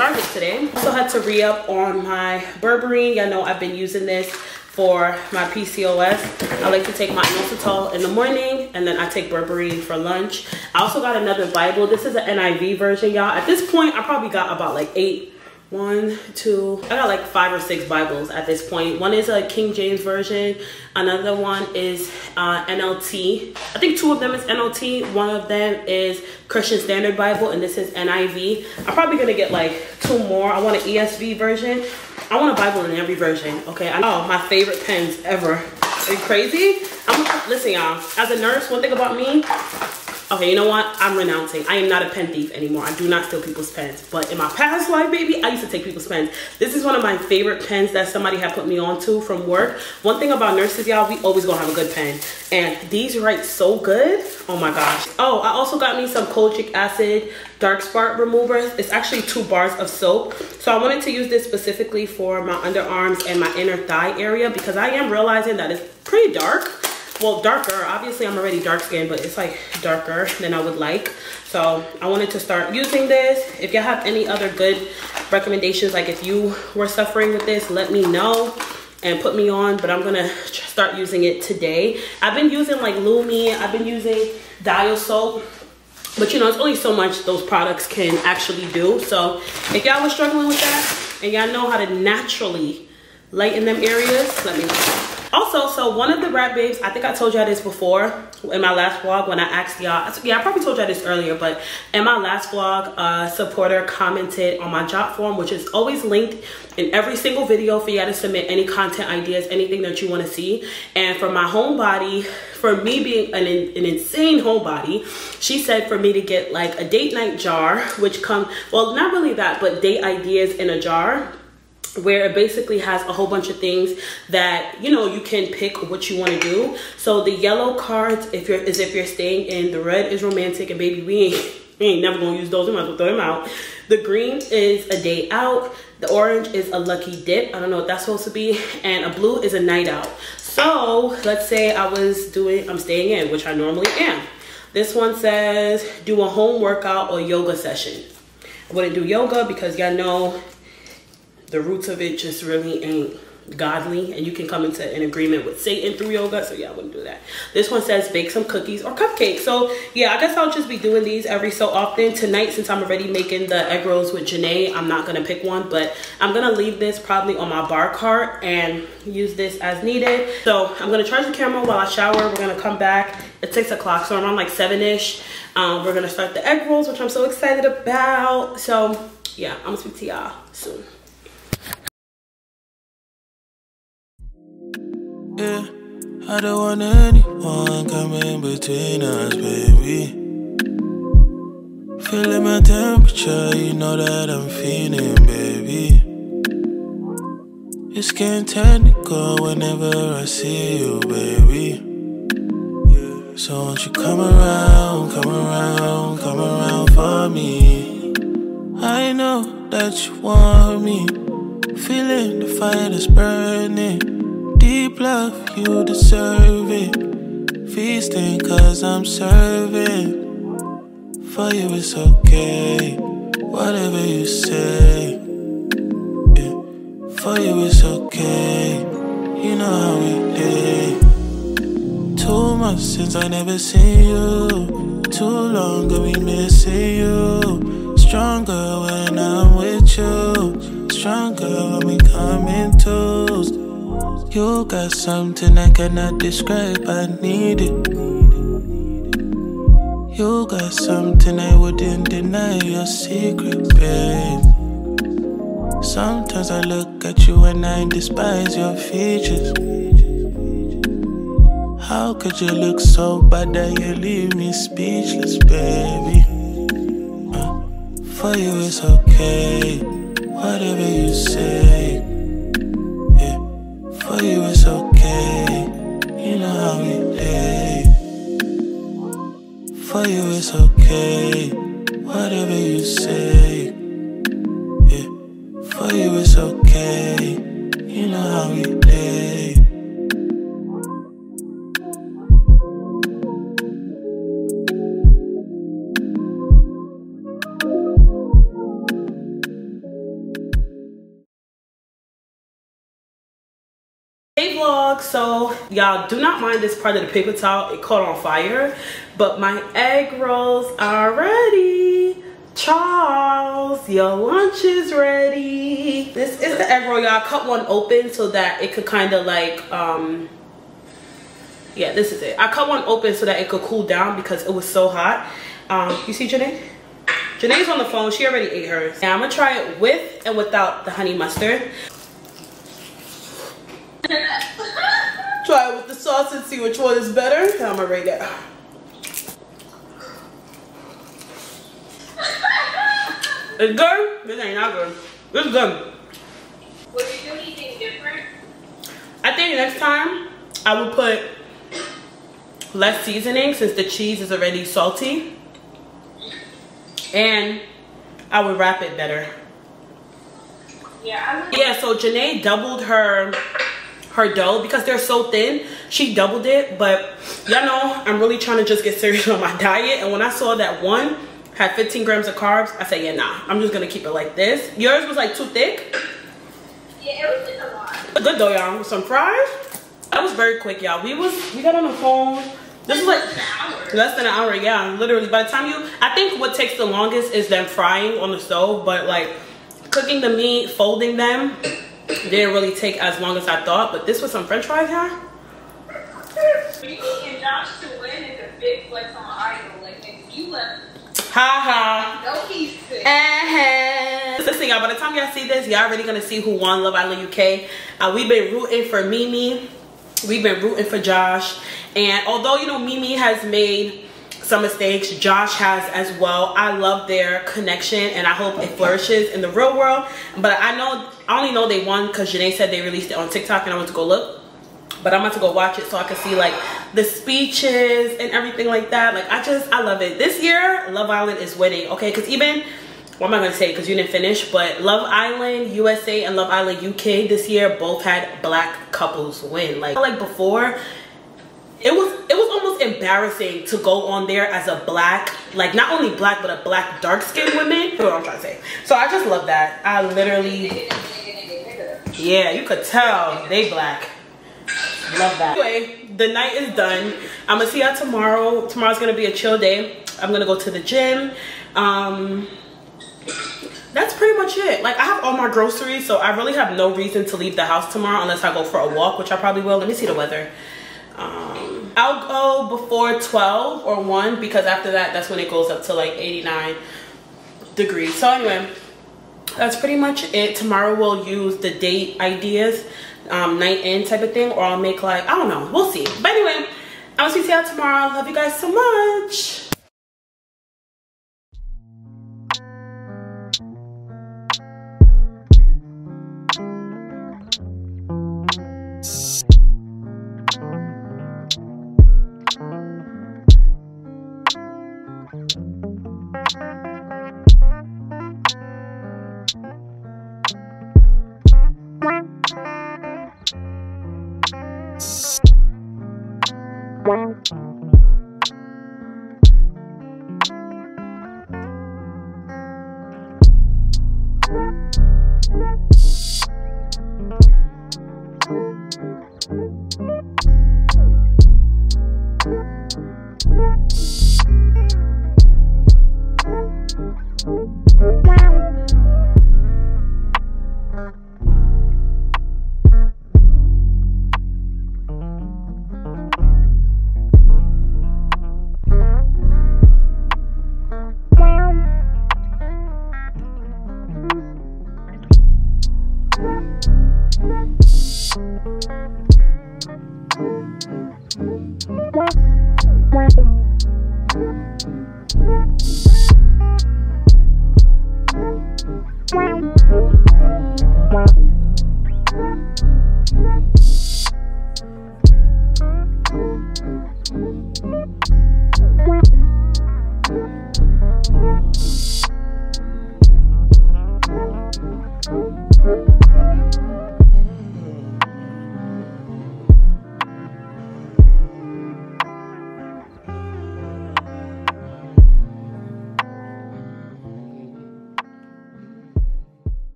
Target today. Also had to re-up on my berberine. Y'all know I've been using this for my PCOS. I like to take my inositol in the morning and then I take berberine for lunch. I also got another Bible. This is an NIV version, y'all. At this point, I probably got about like eight one, two, I got like five or six Bibles at this point. One is a King James Version. Another one is uh, NLT. I think two of them is NLT. One of them is Christian Standard Bible, and this is NIV. I'm probably gonna get like two more. I want an ESV version. I want a Bible in every version, okay? I know my favorite pens ever. Are you crazy? I'm, listen, y'all, as a nurse, one thing about me, Okay, you know what? I'm renouncing. I am not a pen thief anymore. I do not steal people's pens. But in my past life, baby, I used to take people's pens. This is one of my favorite pens that somebody had put me onto from work. One thing about nurses, y'all, we always gonna have a good pen. And these write so good. Oh my gosh. Oh, I also got me some kojic acid dark spot remover. It's actually two bars of soap. So I wanted to use this specifically for my underarms and my inner thigh area because I am realizing that it's pretty dark well darker. Obviously i'm already dark skinned but it's like darker than i would like. So i wanted to start using this. If y'all have any other good recommendations like if you were suffering with this let me know and put me on but i'm gonna start using it today. I've been using like lumi. I've been using dial soap but you know it's only so much those products can actually do. So if y'all were struggling with that and y'all know how to naturally lighten them areas let me know also, so one of the BratBabes, I think I told y'all this before in my last vlog when I asked y'all. Yeah, I probably told y'all this earlier, but in my last vlog, a supporter commented on my JotForm, which is always linked in every single video for y'all to submit any content ideas, anything that you want to see. And for my homebody, for me being an, an insane homebody, she said for me to get like a date night jar, which come, well, not really that, but date ideas in a jar where it basically has a whole bunch of things that you know you can pick what you want to do. So the yellow cards if you're is if you're staying in the red is romantic and baby we ain't we ain't never gonna use those we might as well throw them out. The green is a day out the orange is a lucky dip i don't know what that's supposed to be and a blue is a night out. So let's say i was doing i'm staying in which i normally am. This one says do a home workout or yoga session. I wouldn't do yoga because y'all know the roots of it just really ain't godly and you can come into an agreement with Satan through yoga. So yeah, I wouldn't do that. This one says bake some cookies or cupcakes. So yeah, I guess I'll just be doing these every so often. Tonight, since I'm already making the egg rolls with Janae, I'm not gonna pick one, but I'm gonna leave this probably on my bar cart and use this as needed. So I'm gonna charge the camera while I shower. We're gonna come back at six o'clock. So around like seven-ish, um, we're gonna start the egg rolls, which I'm so excited about. So yeah, I'm gonna speak to y'all soon. Yeah, I don't want anyone coming between us, baby. Feeling my temperature, you know that I'm feeling, baby. It's getting technical whenever I see you, baby. So won't you come around, come around, come around for me? I know that you want me, feeling the fire that's burning deep love, you deserve it. Feasting cause I'm serving. For you it's okay, whatever you say. Yeah. For you it's okay, you know how we did. Too much since I never seen you. Too long me missing you. Stronger when I'm with you. Stronger when we come in twos. You got something I cannot describe, I need it. You got something I wouldn't deny, your secret, babe. Sometimes I look at you and I despise your features. How could you look so bad that you leave me speechless, baby? For you it's okay, whatever you say. For you it's okay, you know how we play. For you it's okay, whatever you say. Yeah, for you it's okay, y'all do not mind this part of the paper towel, it caught on fire, but my egg rolls are ready. Charles, your lunch is ready. This is the egg roll, y'all. Cut one open so that it could kind of like, um, yeah, this is it. I cut one open so that it could cool down because it was so hot. Um, you see Janae? Janae's on the phone, she already ate hers. Now I'm gonna try it with and without the honey mustard. Try it with the sauce and see which one is better. I'm gonna rate it. It's good. This ain't not good. This is good. Would you do anything different? I think next time I will put less seasoning since the cheese is already salty. And I would wrap it better. Yeah, I'm Yeah, so Janae doubled her her dough because they're so thin. She doubled it, but y'all know I'm really trying to just get serious on my diet. And when I saw that one had 15 grams of carbs, I said, yeah, nah, I'm just gonna keep it like this. Yours was like too thick. Yeah, it was just a lot. Good though, y'all. Some fries. That was very quick, y'all. We was we got on the phone. This is like less than an hour, yeah. Literally. By the time you I think what takes the longest is them frying on the stove, but like cooking the meat, folding them, didn't really take as long as I thought. But this was some French fries, yeah. Me and Josh to win is a big flex on Idol. Like, if you left, Ha ha. sick. Uh-huh. Listen, y'all, by the time y'all see this, y'all already gonna see who won Love Island UK. Uh, we've been rooting for Mimi. We've been rooting for Josh. And although, you know, Mimi has made some mistakes, Josh has as well. I love their connection and I hope it flourishes in the real world. But I know, I only know they won because Janae said they released it on TikTok and I went to go look but I'm about to go watch it so I can see like the speeches and everything like that. Like I just, I love it. This year, Love Island is winning, okay? Because even, what am I gonna say? Because you didn't finish, but Love Island USA and Love Island UK this year both had black couples win. Like, like before, it was it was almost embarrassing to go on there as a black, like not only black, but a black dark skinned woman. What I'm trying to say. So I just love that. I literally, yeah, you could tell they black. Love that. Anyway, the night is done. I'm gonna see y'all tomorrow. Tomorrow's gonna be a chill day. I'm gonna go to the gym. Um, that's pretty much it. Like I have all my groceries, so I really have no reason to leave the house tomorrow unless I go for a walk, which I probably will. Let me see the weather. Um, I'll go before 12 or 1 because after that, that's when it goes up to like 89 degrees. So anyway, that's pretty much it. Tomorrow we'll use the date ideas, um, night in type of thing, or I'll make like, I don't know, we'll see. But anyway, I'll see y'all tomorrow. Love you guys so much.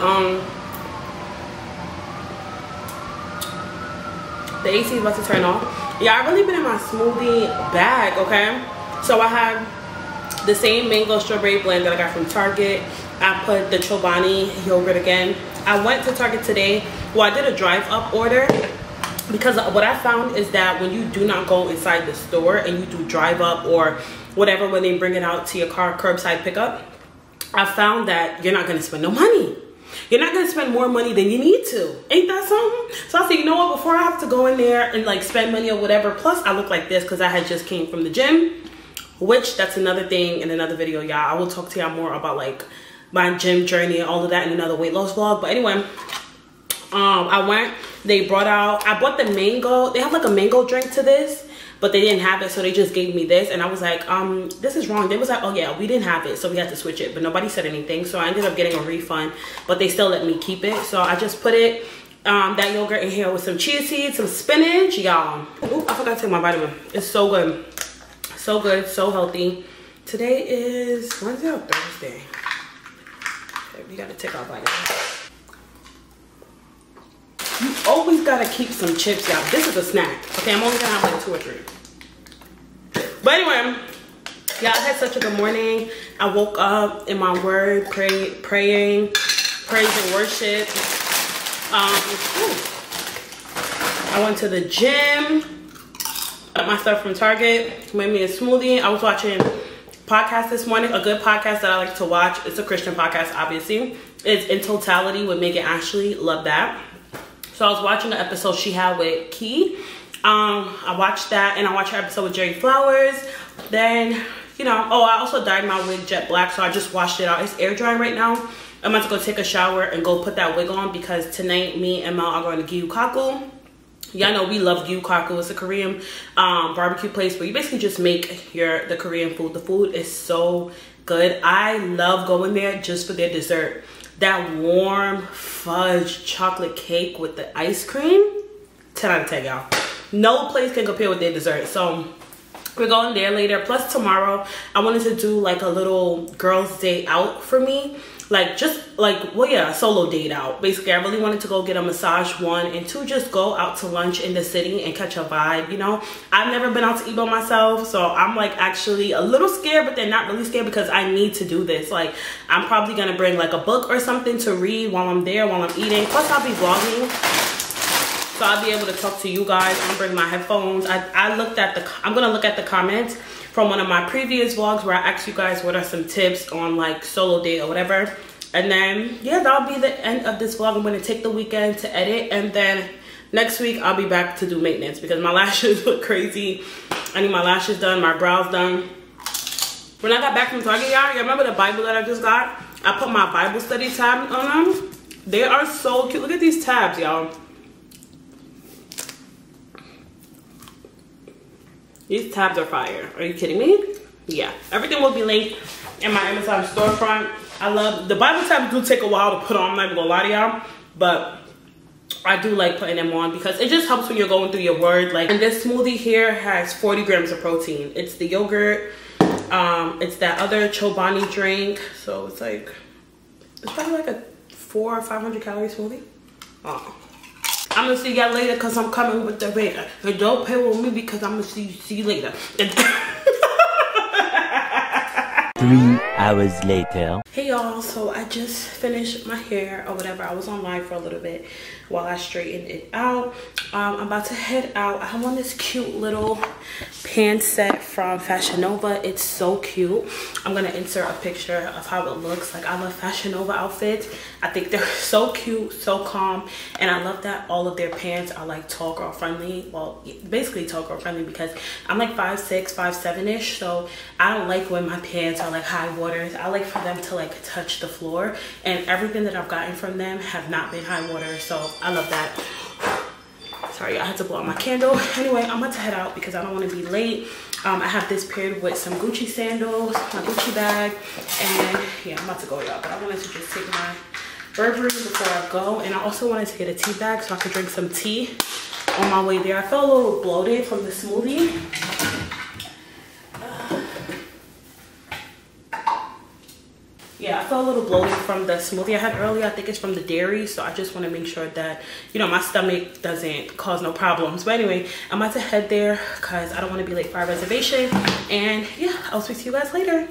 Um the AC is about to turn off. Yeah, I've really been in my smoothie bag, okay? So I have the same mango strawberry blend that I got from Target. I put the Chobani yogurt again. I went to Target today. Well, I did a drive up order because what I found is that when you do not go inside the store and you do drive up or whatever when they bring it out to your car curbside pickup, I found that you're not gonna spend no money. You're not gonna spend more money than you need to. Ain't that something? So I said, you know what, before I have to go in there and like spend money or whatever, plus I look like this because I had just came from the gym, which that's another thing in another video, y'all. I will talk to y'all more about like my gym journey and all of that in another weight loss vlog. But anyway, um, I went, they brought out, I bought the mango, they have like a mango drink to this but they didn't have it so they just gave me this and i was like um this is wrong. They was like oh yeah we didn't have it so we had to switch it but nobody said anything so i ended up getting a refund but they still let me keep it so i just put it um that yogurt in here with some chia seeds some spinach y'all. I forgot to take my vitamin. It's so good. So good so healthy. Today is wednesday or thursday? We gotta take our vitamins you always gotta keep some chips out. This is a snack. Okay, I'm only gonna have like two or three. But anyway, y'all had such a good morning. I woke up in my word, pray, praying, praise and worship. Um, I went to the gym. Got my stuff from Target. Made me a smoothie. I was watching podcast this morning. A good podcast that I like to watch. It's a Christian podcast, obviously. It's In Totality with Megan Ashley. Love that. So I was watching the episode she had with Key. Um, I watched that and I watched her episode with Jerry Flowers. Then, you know, oh, I also dyed my wig jet black, so I just washed it out. It's air drying right now. I'm about to go take a shower and go put that wig on because tonight me and Mel are going to Gyukaku. Y'all know we love Gyukaku. It's a Korean um, barbecue place where you basically just make your the Korean food. The food is so good. I love going there just for their dessert that warm fudge chocolate cake with the ice cream 10 out of 10 y'all. No place can compare with their dessert. So we're going there later. Plus tomorrow i wanted to do like a little girls day out for me like just like well yeah solo date out. Basically i really wanted to go get a massage one and two just go out to lunch in the city and catch a vibe you know? I've never been out to by myself so i'm like actually a little scared but then not really scared because i need to do this. Like i'm probably gonna bring like a book or something to read while i'm there while i'm eating. Plus i'll be vlogging. So I'll be able to talk to you guys. I'm bring my headphones. I, I looked at the, I'm gonna look at the comments from one of my previous vlogs where I asked you guys what are some tips on like solo date or whatever. And then, yeah, that'll be the end of this vlog. I'm gonna take the weekend to edit and then next week I'll be back to do maintenance because my lashes look crazy. I need my lashes done, my brows done. When I got back from Target, y'all, remember the Bible that I just got? I put my Bible study tab on them. They are so cute. Look at these tabs, y'all. These tabs are fire. Are you kidding me? Yeah. Everything will be linked in my Amazon storefront. I love the Bible tabs do take a while to put on, I'm not even gonna lie to y'all. But I do like putting them on because it just helps when you're going through your word. Like, and this smoothie here has 40 grams of protein. It's the yogurt, um, it's that other Chobani drink. So it's like, it's probably like a four or 500 calorie smoothie. Oh. I'm gonna see y'all later because I'm coming with the van. And don't pay with me because I'm gonna see, you, see you later. Three hours later. Hey y'all, y'all so i just finished my hair or whatever i was on live for a little bit while i straightened it out. Um, i'm about to head out. I have on this cute little pants set from fashion nova. It's so cute. I'm gonna insert a picture of how it looks. Like i love fashion nova outfits. I think they're so cute so calm and i love that all of their pants are like tall girl friendly. Well basically tall girl friendly because i'm like five six five seven ish so i don't like when my pants are like high waters. I like for them to like touch the floor and everything that I've gotten from them have not been high water. So I love that. Sorry I had to blow out my candle. Anyway I'm about to head out because I don't want to be late. Um, I have this paired with some Gucci sandals my Gucci bag and yeah I'm about to go y'all but I wanted to just take my berberine before I go and I also wanted to get a tea bag so I could drink some tea. On my way there I felt a little bloated from the smoothie yeah i a little bloated from the smoothie i had earlier. I think it's from the dairy so i just want to make sure that you know my stomach doesn't cause no problems. But anyway i'm about to head there because i don't want to be late for our reservation. And yeah i'll speak to you guys later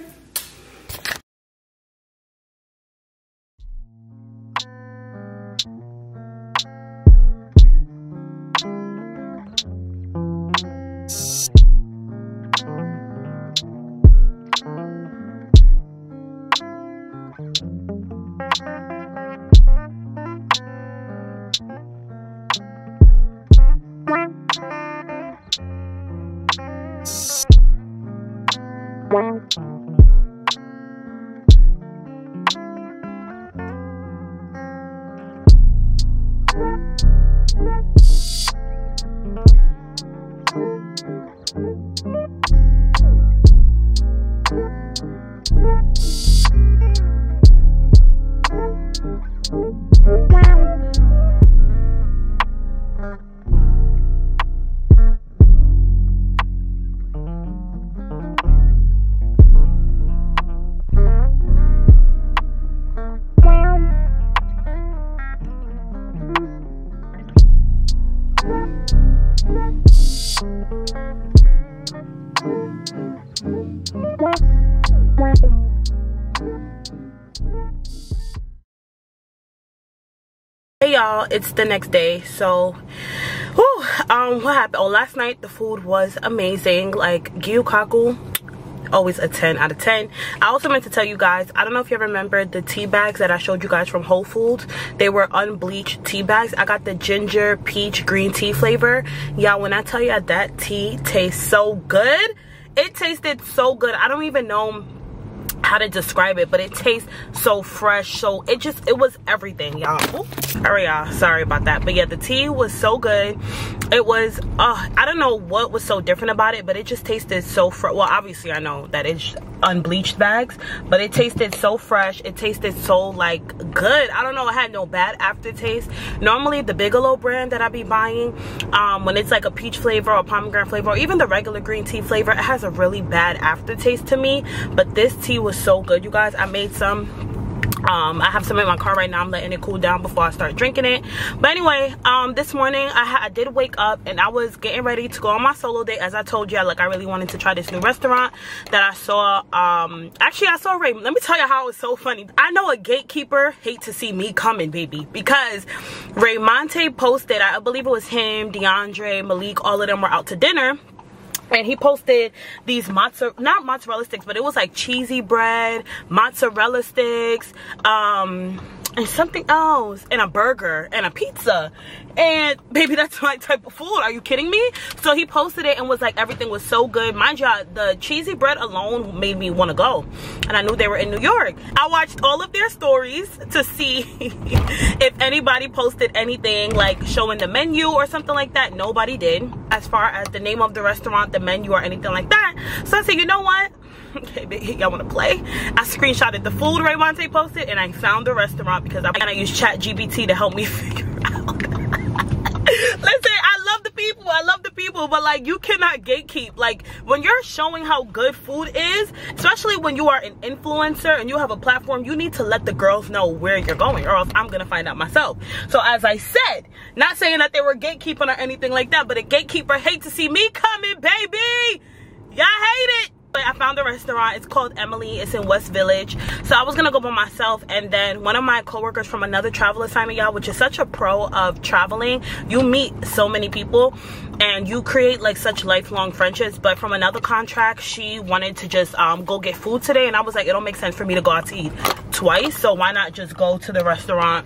y'all it's the next day so whew, um what happened? Oh last night the food was amazing like gyukaku always a 10 out of 10 i also meant to tell you guys i don't know if you remember the tea bags that i showed you guys from whole foods. They were unbleached tea bags. I got the ginger peach green tea flavor. Y'all when i tell you that tea tastes so good it tasted so good. I don't even know how to describe it but it tastes so fresh. So it just it was everything y'all. All right y'all. Sorry about that. But yeah the tea was so good. It was uh i don't know what was so different about it but it just tasted so fresh well obviously i know that it's unbleached bags but it tasted so fresh. It tasted so like good. I don't know. It had no bad aftertaste. Normally the bigelow brand that i be buying um when it's like a peach flavor or pomegranate flavor or even the regular green tea flavor it has a really bad aftertaste to me. But this tea was so good you guys. I made some um i have some in my car right now. I'm letting it cool down before i start drinking it. But anyway um this morning i, I did wake up and i was getting ready to go on my solo date. As i told you like i really wanted to try this new restaurant that i saw um actually i saw ray let me tell you how it's so funny. I know a gatekeeper hate to see me coming baby because ray monte posted i believe it was him deandre malik all of them were out to dinner and he posted these mozzarella not mozzarella sticks but it was like cheesy bread mozzarella sticks um and something else and a burger and a pizza. And baby that's my type of food. Are you kidding me? So he posted it and was like everything was so good. Mind you the cheesy bread alone made me want to go. And i knew they were in new york. I watched all of their stories to see if anybody posted anything like showing the menu or something like that. Nobody did. As far as the name of the restaurant the menu or anything like that. So i said you know what y'all want to play. I screenshotted the food ray monte posted and i found the restaurant because i'm gonna use chat gpt to help me figure out. Listen i love the people. I love the people but like you cannot gatekeep. Like when you're showing how good food is especially when you are an influencer and you have a platform you need to let the girls know where you're going or else i'm gonna find out myself. So as i said not saying that they were gatekeeping or anything like that but a gatekeeper hate to see me coming baby. Y'all hate it I found a restaurant. It's called Emily. It's in West Village. So I was gonna go by myself, and then one of my coworkers from another travel assignment, y'all, which is such a pro of traveling. You meet so many people, and you create like such lifelong friendships. But from another contract, she wanted to just um, go get food today, and I was like, it don't make sense for me to go out to eat twice. So why not just go to the restaurant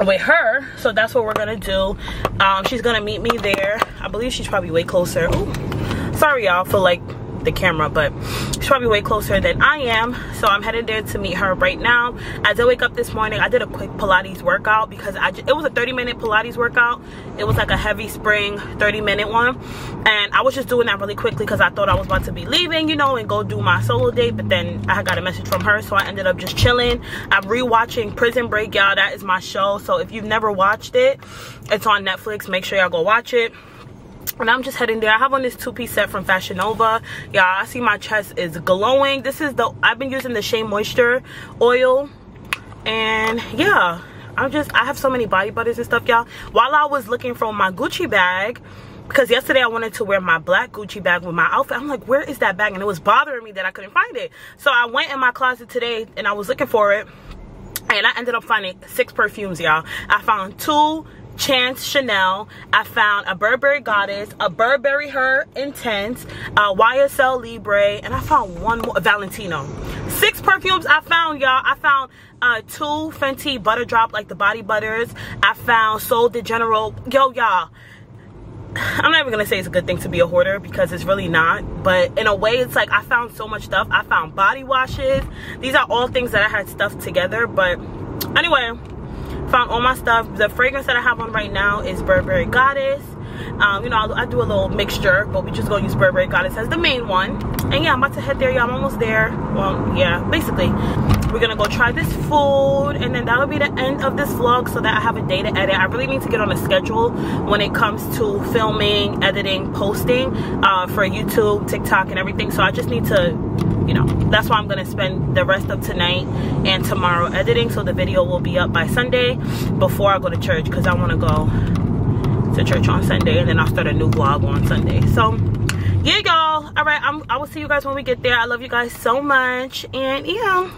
with her so that's what we're gonna do um, she's gonna meet me there i believe she's probably way closer Ooh. sorry y'all for like the camera but she's probably way closer than i am. So i'm headed there to meet her right now. As i wake up this morning i did a quick pilates workout because i it was a 30 minute pilates workout. It was like a heavy spring 30 minute one. And i was just doing that really quickly because i thought i was about to be leaving you know and go do my solo date but then i got a message from her so i ended up just chilling. I'm rewatching prison break y'all. That is my show. So if you've never watched it it's on netflix. Make sure y'all go watch it and i'm just heading there i have on this two-piece set from fashion nova yeah i see my chest is glowing this is the i've been using the shea moisture oil and yeah i'm just i have so many body butters and stuff y'all while i was looking for my gucci bag because yesterday I wanted to wear my black Gucci bag with my outfit. I'm like, where is that bag? And it was bothering me that I couldn't find it. So I went in my closet today and I was looking for it. And I ended up finding six perfumes, y'all. I found two Chance Chanel. I found a Burberry Goddess, a Burberry Her Intense, a YSL Libre, and I found one more, Valentino. Six perfumes I found, y'all. I found uh, two Fenty Butter Drop, like the body butters. I found Sol de Janeiro. Yo, y'all. I'm not even gonna say it's a good thing to be a hoarder because it's really not but in a way it's like I found so much stuff I found body washes these are all things that I had stuff together but anyway found all my stuff. The fragrance that i have on right now is burberry goddess um, you know I, I, do a little mixture but we just gonna use burberry goddess as the main one. And yeah i'm about to head there. Yeah i'm almost there. Well yeah basically we're gonna go try this food and then that'll be the end of this vlog so that i have a day to edit. I really need to get on a schedule when it comes to filming editing posting uh, for youtube tiktok and everything. So i just need to you know that's why i'm gonna spend the rest of tonight and tomorrow editing so the video will be up by sunday before i go to church because i want to go to church on sunday and then i'll start a new vlog on sunday. So yeah y'all. All right i will see you guys when we get there. I love you guys so much and yeah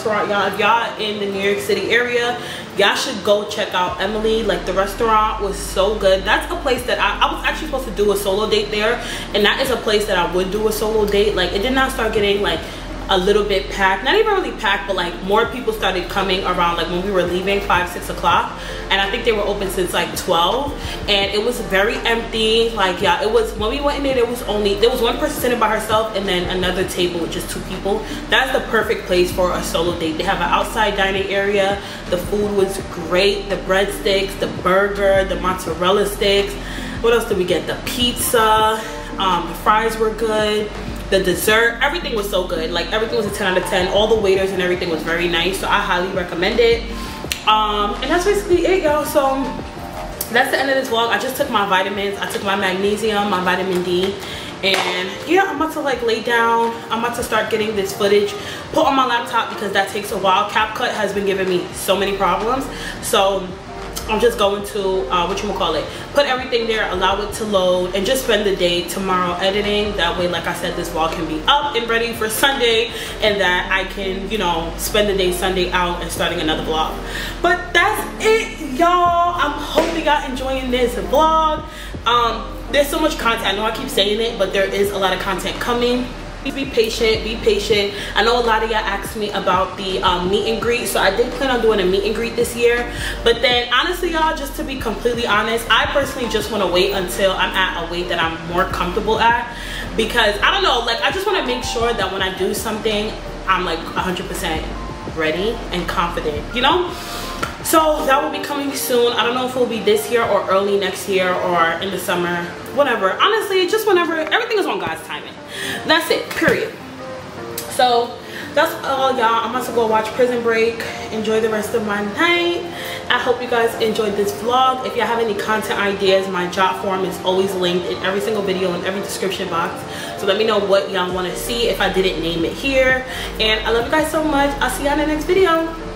restaurant y'all if y'all in the new york city area y'all should go check out emily. Like the restaurant was so good. That's a place that I, I was actually supposed to do a solo date there and that is a place that i would do a solo date. Like it did not start getting like a little bit packed not even really packed but like more people started coming around like when we were leaving five six o'clock and i think they were open since like 12 and it was very empty like yeah it was when we went in there was only there was one person sitting by herself and then another table with just two people. That's the perfect place for a solo date. They have an outside dining area the food was great the breadsticks the burger the mozzarella sticks. What else did we get? The pizza um, the fries were good the dessert everything was so good. Like everything was a 10 out of 10 all the waiters and everything was very nice so i highly recommend it. Um and that's basically it y'all. So that's the end of this vlog. I just took my vitamins. I took my magnesium my vitamin d and yeah i'm about to like lay down. I'm about to start getting this footage put on my laptop because that takes a while. Capcut has been giving me so many problems. So I'm just going to uh, what you call it, put everything there, allow it to load, and just spend the day tomorrow editing. That way, like I said, this vlog can be up and ready for Sunday, and that I can, you know, spend the day Sunday out and starting another vlog. But that's it, y'all. I'm hoping y'all enjoying this vlog. Um, there's so much content. I know I keep saying it, but there is a lot of content coming be patient be patient. I know a lot of y'all asked me about the um, meet and greet so i did plan on doing a meet and greet this year. But then honestly y'all just to be completely honest i personally just want to wait until i'm at a weight that i'm more comfortable at because i don't know like i just want to make sure that when i do something i'm like 100 percent ready and confident you know? So that will be coming soon. I don't know if it will be this year or early next year or in the summer whatever. Honestly just whenever everything is on god's timing. That's it period. So that's all y'all. I'm about to go watch prison break. Enjoy the rest of my night. I hope you guys enjoyed this vlog. If y'all have any content ideas my JotForm is always linked in every single video in every description box. So let me know what y'all want to see if i didn't name it here. And i love you guys so much. I'll see y'all in the next video